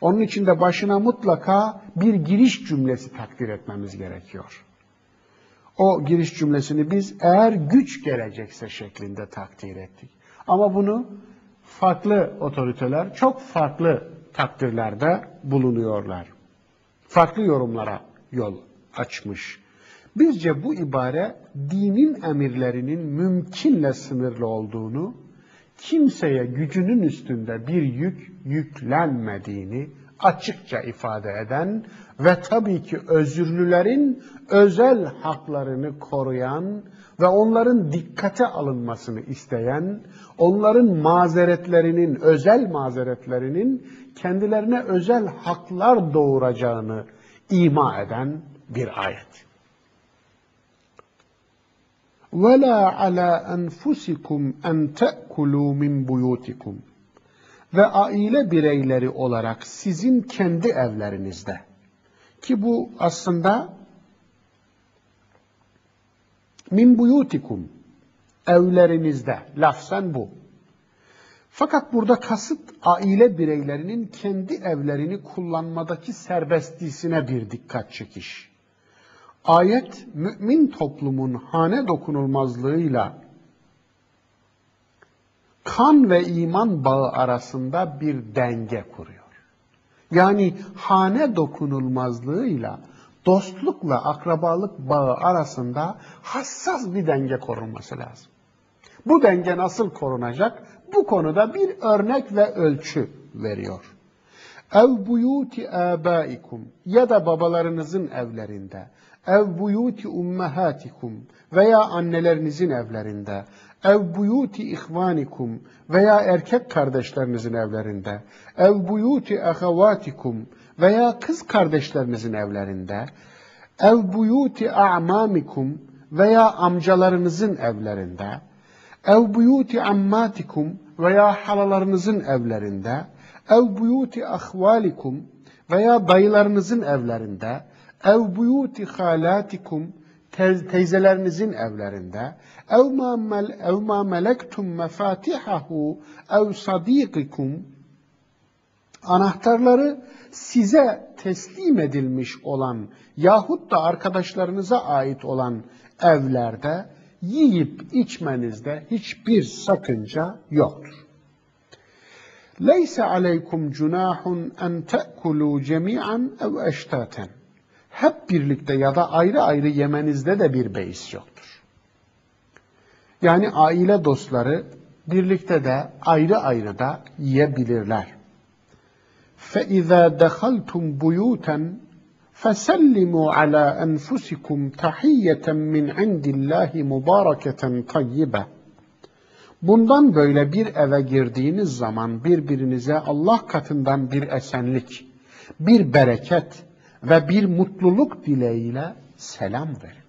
Onun için de başına mutlaka bir giriş cümlesi takdir etmemiz gerekiyor. O giriş cümlesini biz eğer güç gelecekse şeklinde takdir ettik. Ama bunu farklı otoriteler çok farklı takdirlerde bulunuyorlar. Farklı yorumlara yol açmış. Bizce bu ibare dinin emirlerinin mümkünle sınırlı olduğunu, kimseye gücünün üstünde bir yük yüklenmediğini açıkça ifade eden ve tabii ki özürlülerin özel haklarını koruyan ve onların dikkate alınmasını isteyen, onların mazeretlerinin, özel mazeretlerinin kendilerine özel haklar doğuracağını ima eden bir ayet. وَلَا عَلَى أَنْفُسِكُمْ أَنْ تَأْكُلُوا مِنْ بُيُوتِكُمْ Ve aile bireyleri olarak sizin kendi evlerinizde. Ki bu aslında min buyutikum evlerinizde lafzen bu. Fakat burada kasıt aile bireylerinin kendi evlerini kullanmadaki serbestliğine bir dikkat çekiş. Ayet mümin toplumun hane dokunulmazlığıyla kan ve iman bağı arasında bir denge kuruyor. Yani hane dokunulmazlığıyla dostlukla akrabalık bağı arasında hassas bir denge korunması lazım. Bu denge nasıl korunacak? Bu konuda bir örnek ve ölçü veriyor. Ev buyuti abaikum ya da babalarınızın evlerinde, ev buyuti ummahatikum veya annelerinizin evlerinde, ev buyuti ihvanikum veya erkek kardeşlerinizin evlerinde, ev buyuti ahavatikum veya kız kardeşlerinizin evlerinde, ev buyuti a'mamikum veya amcalarınızın evlerinde, ev buyuti ammatikum veya halalarınızın evlerinde, ev buyuti ahvalikum veya dayılarınızın evlerinde, ev buyuti halatikum teyzelerinizin evlerinde, ev ma, mel, ev ma melektum mefatihahu ev sadiqikum anahtarları size teslim edilmiş olan yahut da arkadaşlarınıza ait olan evlerde yiyip içmenizde hiçbir sakınca yoktur. Leyse aleykum cunahun en te'kulu cemi'an ev eştaten Hep birlikte ya da ayrı ayrı yemenizde de bir beis yoktur. Yani aile dostları birlikte de ayrı ayrı da yiyebilirler. فَاِذَا دَخَلْتُمْ بُيُوتًا فَسَلِّمُوا عَلَى أَنْفُسِكُمْ تَحِيَّةً مِنْ عِنْدِ اللّٰهِ مُبَارَكَةً طَيِّبَةً Bundan böyle bir eve girdiğiniz zaman birbirinize Allah katından bir esenlik, bir bereket ve bir mutluluk dileğiyle selam verin.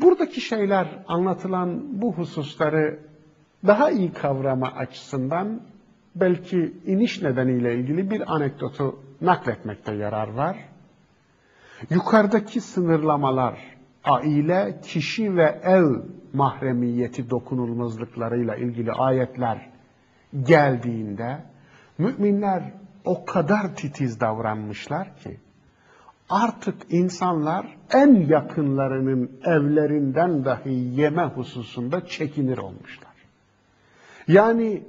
Buradaki şeyler anlatılan bu hususları daha iyi kavrama açısından belki iniş nedeniyle ilgili bir anekdotu nakletmekte yarar var. Yukarıdaki sınırlamalar, aile, kişi ve ev mahremiyeti dokunulmazlıklarıyla ilgili ayetler geldiğinde müminler o kadar titiz davranmışlar ki artık insanlar en yakınlarının evlerinden dahi yeme hususunda çekinir olmuşlar. Yani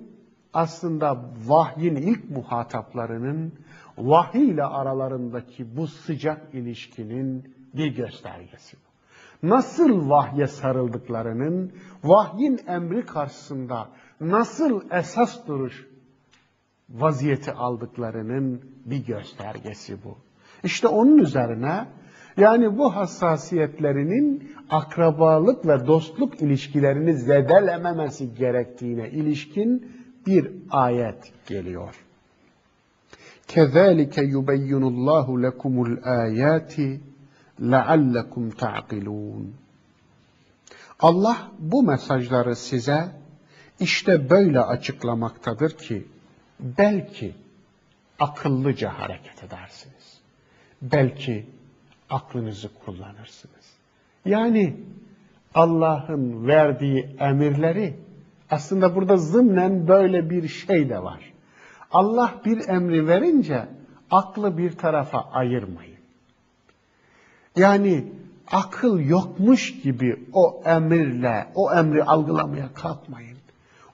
aslında vahyin ilk muhataplarının vahiy ile aralarındaki bu sıcak ilişkinin bir göstergesi. Nasıl vahye sarıldıklarının, vahyin emri karşısında nasıl esas duruş vaziyeti aldıklarının bir göstergesi bu. İşte onun üzerine yani bu hassasiyetlerinin akrabalık ve dostluk ilişkilerini zedelememesi gerektiğine ilişkin bir ayet geliyor. Kezalike yubeyyinullahu lekumul ayati leallekum ta'qilun. Allah bu mesajları size işte böyle açıklamaktadır ki belki akıllıca hareket edersiniz. Belki aklınızı kullanırsınız. Yani Allah'ın verdiği emirleri aslında burada zımnen böyle bir şey de var. Allah bir emri verince aklı bir tarafa ayırmayın. Yani akıl yokmuş gibi o emirle, o emri algılamaya kalkmayın.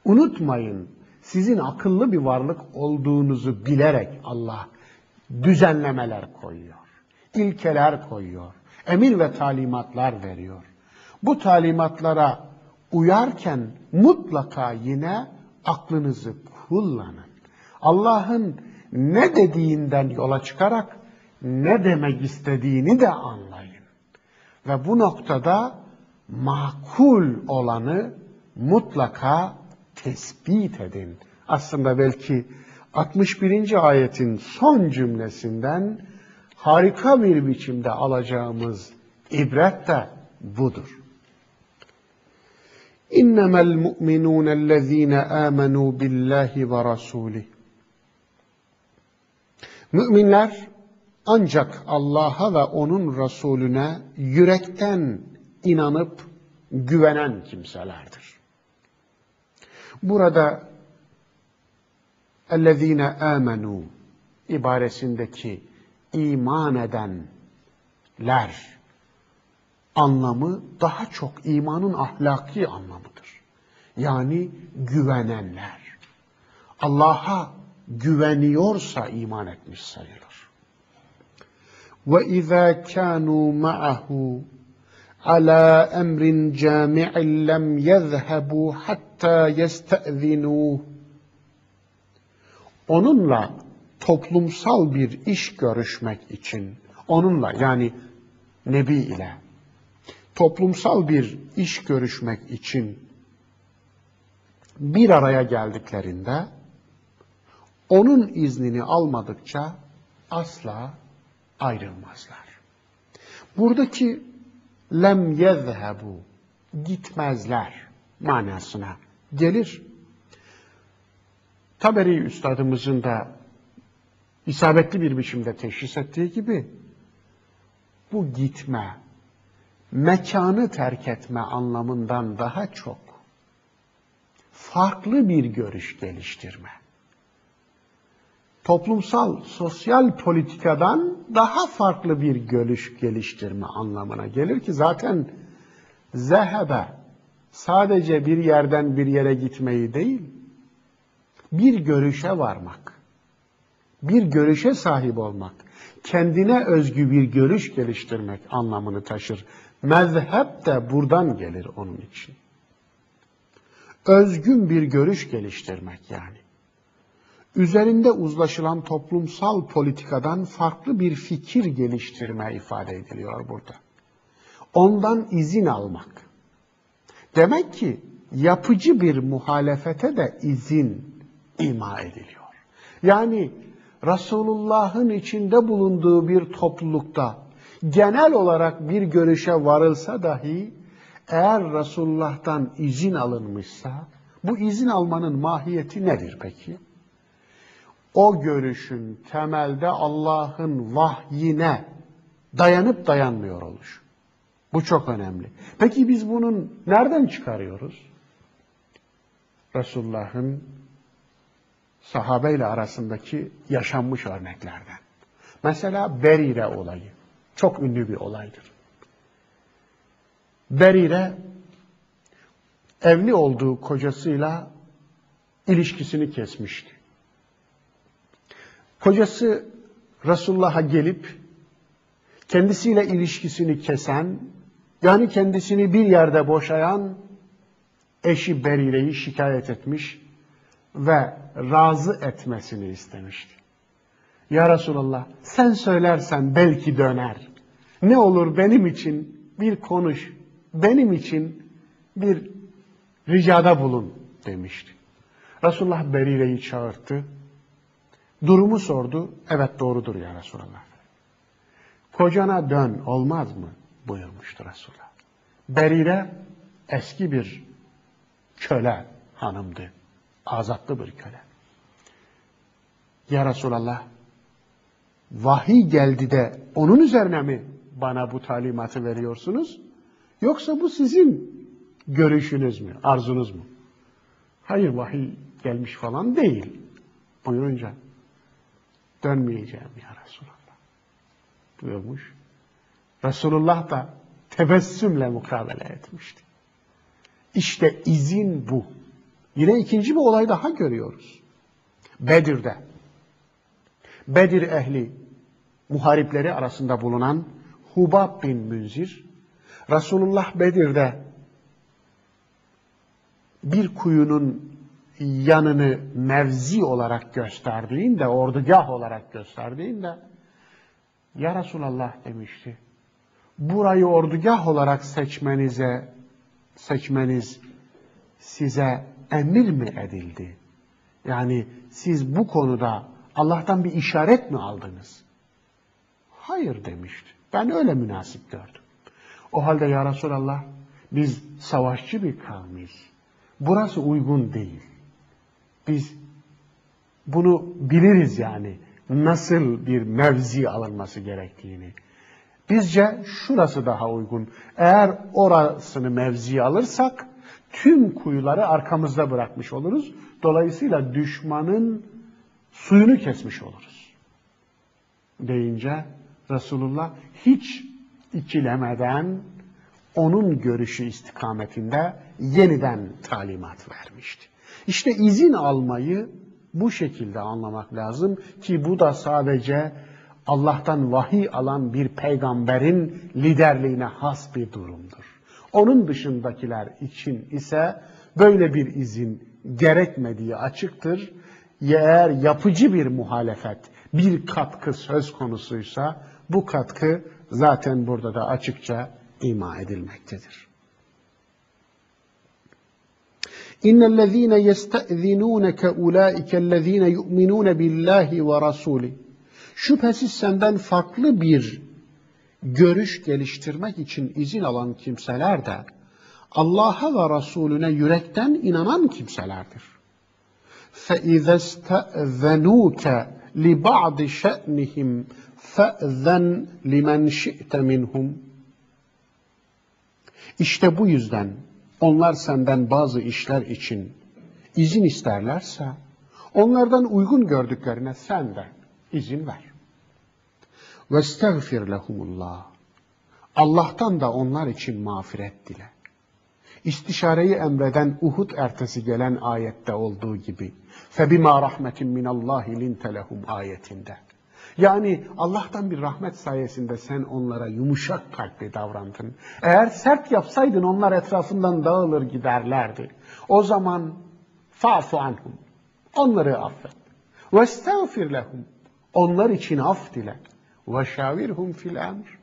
Unutmayın, sizin akıllı bir varlık olduğunuzu bilerek Allah düzenlemeler koyuyor, ilkeler koyuyor, Emir ve talimatlar veriyor. Bu talimatlara uyarken mutlaka yine aklınızı kullanın. Allah'ın ne dediğinden yola çıkarak ne demek istediğini de anlayın. Ve bu noktada makul olanı mutlaka tespit edin. Aslında belki 61. ayetin son cümlesinden harika bir biçimde alacağımız ibret de budur. İnnemel mu'minûnellezîne âmenû billahi ve rasûlih. Müminler ancak Allah'a ve onun Resulüne yürekten inanıp güvenen kimselerdir. Burada اَلَّذ۪ينَ آمَنُوا ibaresindeki iman edenler anlamı daha çok imanın ahlaki anlamıdır. Yani güvenenler. Allah'a güveniyorsa iman etmiş sayılır. وَإِذَا كَانُوا مَعَهُ على أمر جامع لم يذهبوا حتى يستأذنوه onunla toplumsal bir iş görüşmek için onunla yani Nebi ile toplumsal bir iş görüşmek için bir araya geldiklerinde onun iznini almadıkça asla ayrılmazlar. Buradaki lem yezhebu gitmezler manasına gelir. Taberi üstadımızın da isabetli bir biçimde teşhis ettiği gibi bu gitme, mekanı terk etme anlamından daha çok farklı bir görüş geliştirme. Toplumsal, sosyal politikadan daha farklı bir görüş geliştirme anlamına gelir ki zaten zehebe sadece bir yerden bir yere gitmeyi değil, bir görüşe varmak, bir görüşe sahip olmak, kendine özgü bir görüş geliştirmek anlamını taşır. Mezhep de buradan gelir onun için. Özgün bir görüş geliştirmek yani. Üzerinde uzlaşılan toplumsal politikadan farklı bir fikir geliştirme ifade ediliyor burada. Ondan izin almak. Demek ki yapıcı bir muhalefete de izin ima ediliyor. Yani Resulullah'ın içinde bulunduğu bir toplulukta genel olarak bir görüşe varılsa dahi eğer Resulullah'tan izin alınmışsa bu izin almanın mahiyeti nedir peki? O görüşün temelde Allah'ın vahyine dayanıp dayanmıyor oluş. Bu çok önemli. Peki biz bunun nereden çıkarıyoruz? Resulullah'ın sahabeyle arasındaki yaşanmış örneklerden. Mesela Berire olayı. Çok ünlü bir olaydır. Berire evli olduğu kocasıyla ilişkisini kesmişti. Kocası Resulullah'a gelip kendisiyle ilişkisini kesen, yani kendisini bir yerde boşayan eşi Berire'yi şikayet etmiş ve razı etmesini istemişti. Ya Resulallah sen söylersen belki döner. Ne olur benim için bir konuş, benim için bir ricada bulun demişti. Resulullah Berire'yi çağırdı. Durumu sordu. Evet doğrudur ya Resulallah. Kocana dön olmaz mı? buyurmuştu Resulullah. Berire eski bir köle hanımdı. Azatlı bir köle. Ya Resulallah vahiy geldi de onun üzerine mi bana bu talimatı veriyorsunuz? Yoksa bu sizin görüşünüz mü, arzunuz mu? Hayır vahiy gelmiş falan değil. Buyurunca dönmeyeceğim ya Resulallah buyurmuş. Resulullah da tebessümle mukabele etmişti. İşte izin bu. Yine ikinci bir olay daha görüyoruz. Bedir'de. Bedir ehli muharipleri arasında bulunan Hubab bin Münzir, Resulullah Bedir'de bir kuyunun yanını mevzi olarak gösterdiğinde, ordugah olarak gösterdiğinde, Ya Resulallah demişti, burayı ordugah olarak seçmenize, seçmeniz size emir mi edildi? Yani siz bu konuda Allah'tan bir işaret mi aldınız? Hayır demişti. Ben öyle münasip gördüm. O halde ya Resulallah biz savaşçı bir kavmiz. Burası uygun değil. Biz bunu biliriz yani nasıl bir mevzi alınması gerektiğini. Bizce şurası daha uygun. Eğer orasını mevzi alırsak tüm kuyuları arkamızda bırakmış oluruz. Dolayısıyla düşmanın suyunu kesmiş oluruz. Deyince Resulullah hiç ikilemeden onun görüşü istikametinde yeniden talimat vermişti. İşte izin almayı bu şekilde anlamak lazım ki bu da sadece Allah'tan vahiy alan bir peygamberin liderliğine has bir durumdur. Onun dışındakiler için ise böyle bir izin gerekmediği açıktır. Eğer yapıcı bir muhalefet, bir katkı söz konusuysa bu katkı zaten burada da açıkça ima edilmektedir. İnnellezîne yestezinûneke ulâikellezîne yu'minûne billâhi ve rasûlih. Şüphesiz senden farklı bir görüş geliştirmek için izin alan kimseler de Allah'a ve Resulüne yürekten inanan kimselerdir. فَاِذَا اسْتَأْذَنُوكَ لِبَعْضِ شَأْنِهِمْ فَأْذَنْ لِمَنْ شِئْتَ مِنْهُمْ İşte bu yüzden onlar senden bazı işler için izin isterlerse onlardan uygun gördüklerine sen de izin ver. وَاسْتَغْفِرْ لَهُمُ اللّٰهِ Allah'tan da onlar için mağfiret dile. İstişareyi emreden Uhud ertesi gelen ayette olduğu gibi فَبِمَا رَحْمَةٍ مِنَ اللّٰهِ لِنْتَ لَهُمْ ayetinde. Yani Allah'tan bir rahmet sayesinde sen onlara yumuşak kalpli davrandın. Eğer sert yapsaydın onlar etrafından dağılır giderlerdi. O zaman fa'fu anhum. Onları affet. Vestağfir lehum. Onlar için af dile. Ve şavirhum fil emr.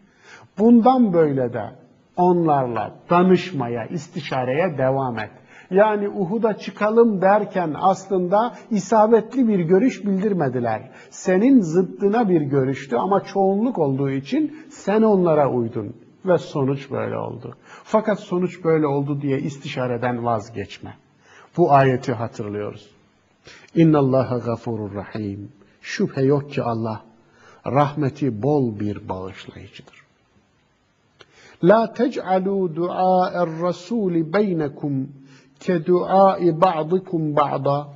Bundan böyle de onlarla danışmaya, istişareye devam et. Yani Uhud'a çıkalım derken aslında isabetli bir görüş bildirmediler. Senin zıddına bir görüştü ama çoğunluk olduğu için sen onlara uydun. Ve sonuç böyle oldu. Fakat sonuç böyle oldu diye istişareden vazgeçme. Bu ayeti hatırlıyoruz. İnna Allaha gafurur rahim. Şüphe yok ki Allah rahmeti bol bir bağışlayıcıdır. La tec'alû du'a'er rasûli beynekum ke du'ai ba'dikum ba'da.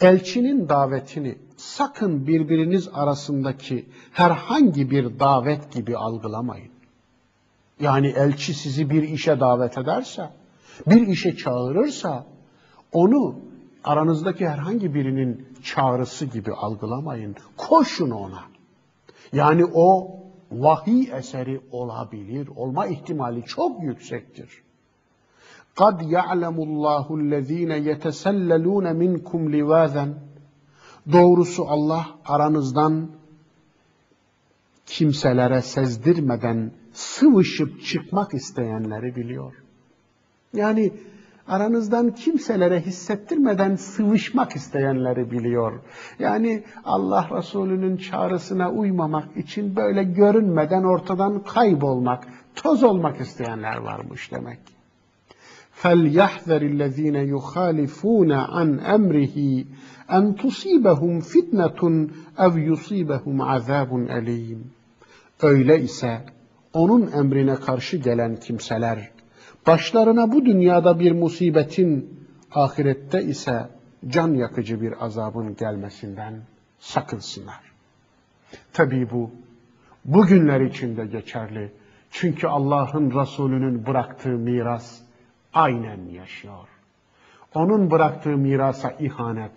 Elçinin davetini sakın birbiriniz arasındaki herhangi bir davet gibi algılamayın. Yani elçi sizi bir işe davet ederse, bir işe çağırırsa onu aranızdaki herhangi birinin çağrısı gibi algılamayın. Koşun ona. Yani o vahiy eseri olabilir, olma ihtimali çok yüksektir. قَدْ يَعْلَمُ اللّٰهُ الَّذ۪ينَ يَتَسَلَّلُونَ مِنْكُمْ لِوَاذًا Doğrusu Allah aranızdan kimselere sezdirmeden sıvışıp çıkmak isteyenleri biliyor. Yani aranızdan kimselere hissettirmeden sıvışmak isteyenleri biliyor. Yani Allah Resulü'nün çağrısına uymamak için böyle görünmeden ortadan kaybolmak, toz olmak isteyenler varmış demek. فَلْيَحْذَرِ الَّذ۪ينَ يُخَالِفُونَ عَنْ اَمْرِهِ اَنْ تُصِيبَهُمْ فِتْنَةٌ اَوْ يُصِيبَهُمْ عَذَابٌ اَلِيمٌ Öyle ise onun emrine karşı gelen kimseler Başlarına bu dünyada bir musibetin, ahirette ise can yakıcı bir azabın gelmesinden sakınsınlar. Tabii bu bugünler içinde geçerli. Çünkü Allah'ın Resulü'nün bıraktığı miras aynen yaşıyor. Onun bıraktığı mirasa ihanet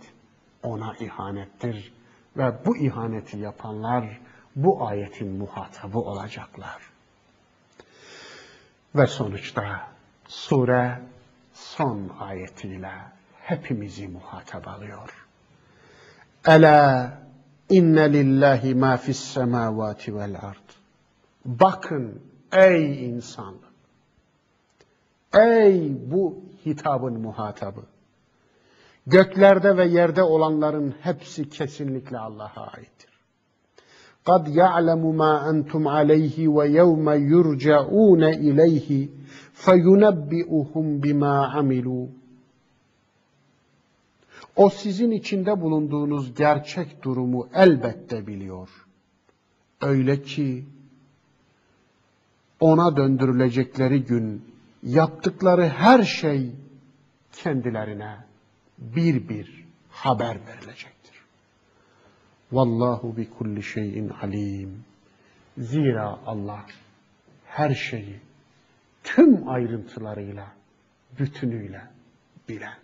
ona ihanettir ve bu ihaneti yapanlar bu ayetin muhatabı olacaklar. Ve sonuçta sure son ayetiyle hepimizi muhatap alıyor. Ela inne lillahi ma fis semavati vel ard. Bakın ey insanlık. Ey bu hitabın muhatabı. Göklerde ve yerde olanların hepsi kesinlikle Allah'a aittir. قَدْ يَعْلَمُ مَا أَنْتُمْ عَلَيْهِ وَيَوْمَ يُرْجَعُونَ إِلَيْهِ فَيُنَبِّئُهُمْ بِمَا عَمِلُوا O sizin içinde bulunduğunuz gerçek durumu elbette biliyor. Öyle ki ona döndürülecekleri gün yaptıkları her şey kendilerine bir bir haber verilecektir. Vallahu bi kulli şeyin alim. Zira Allah her şeyi tüm ayrıntılarıyla, bütünüyle bilen.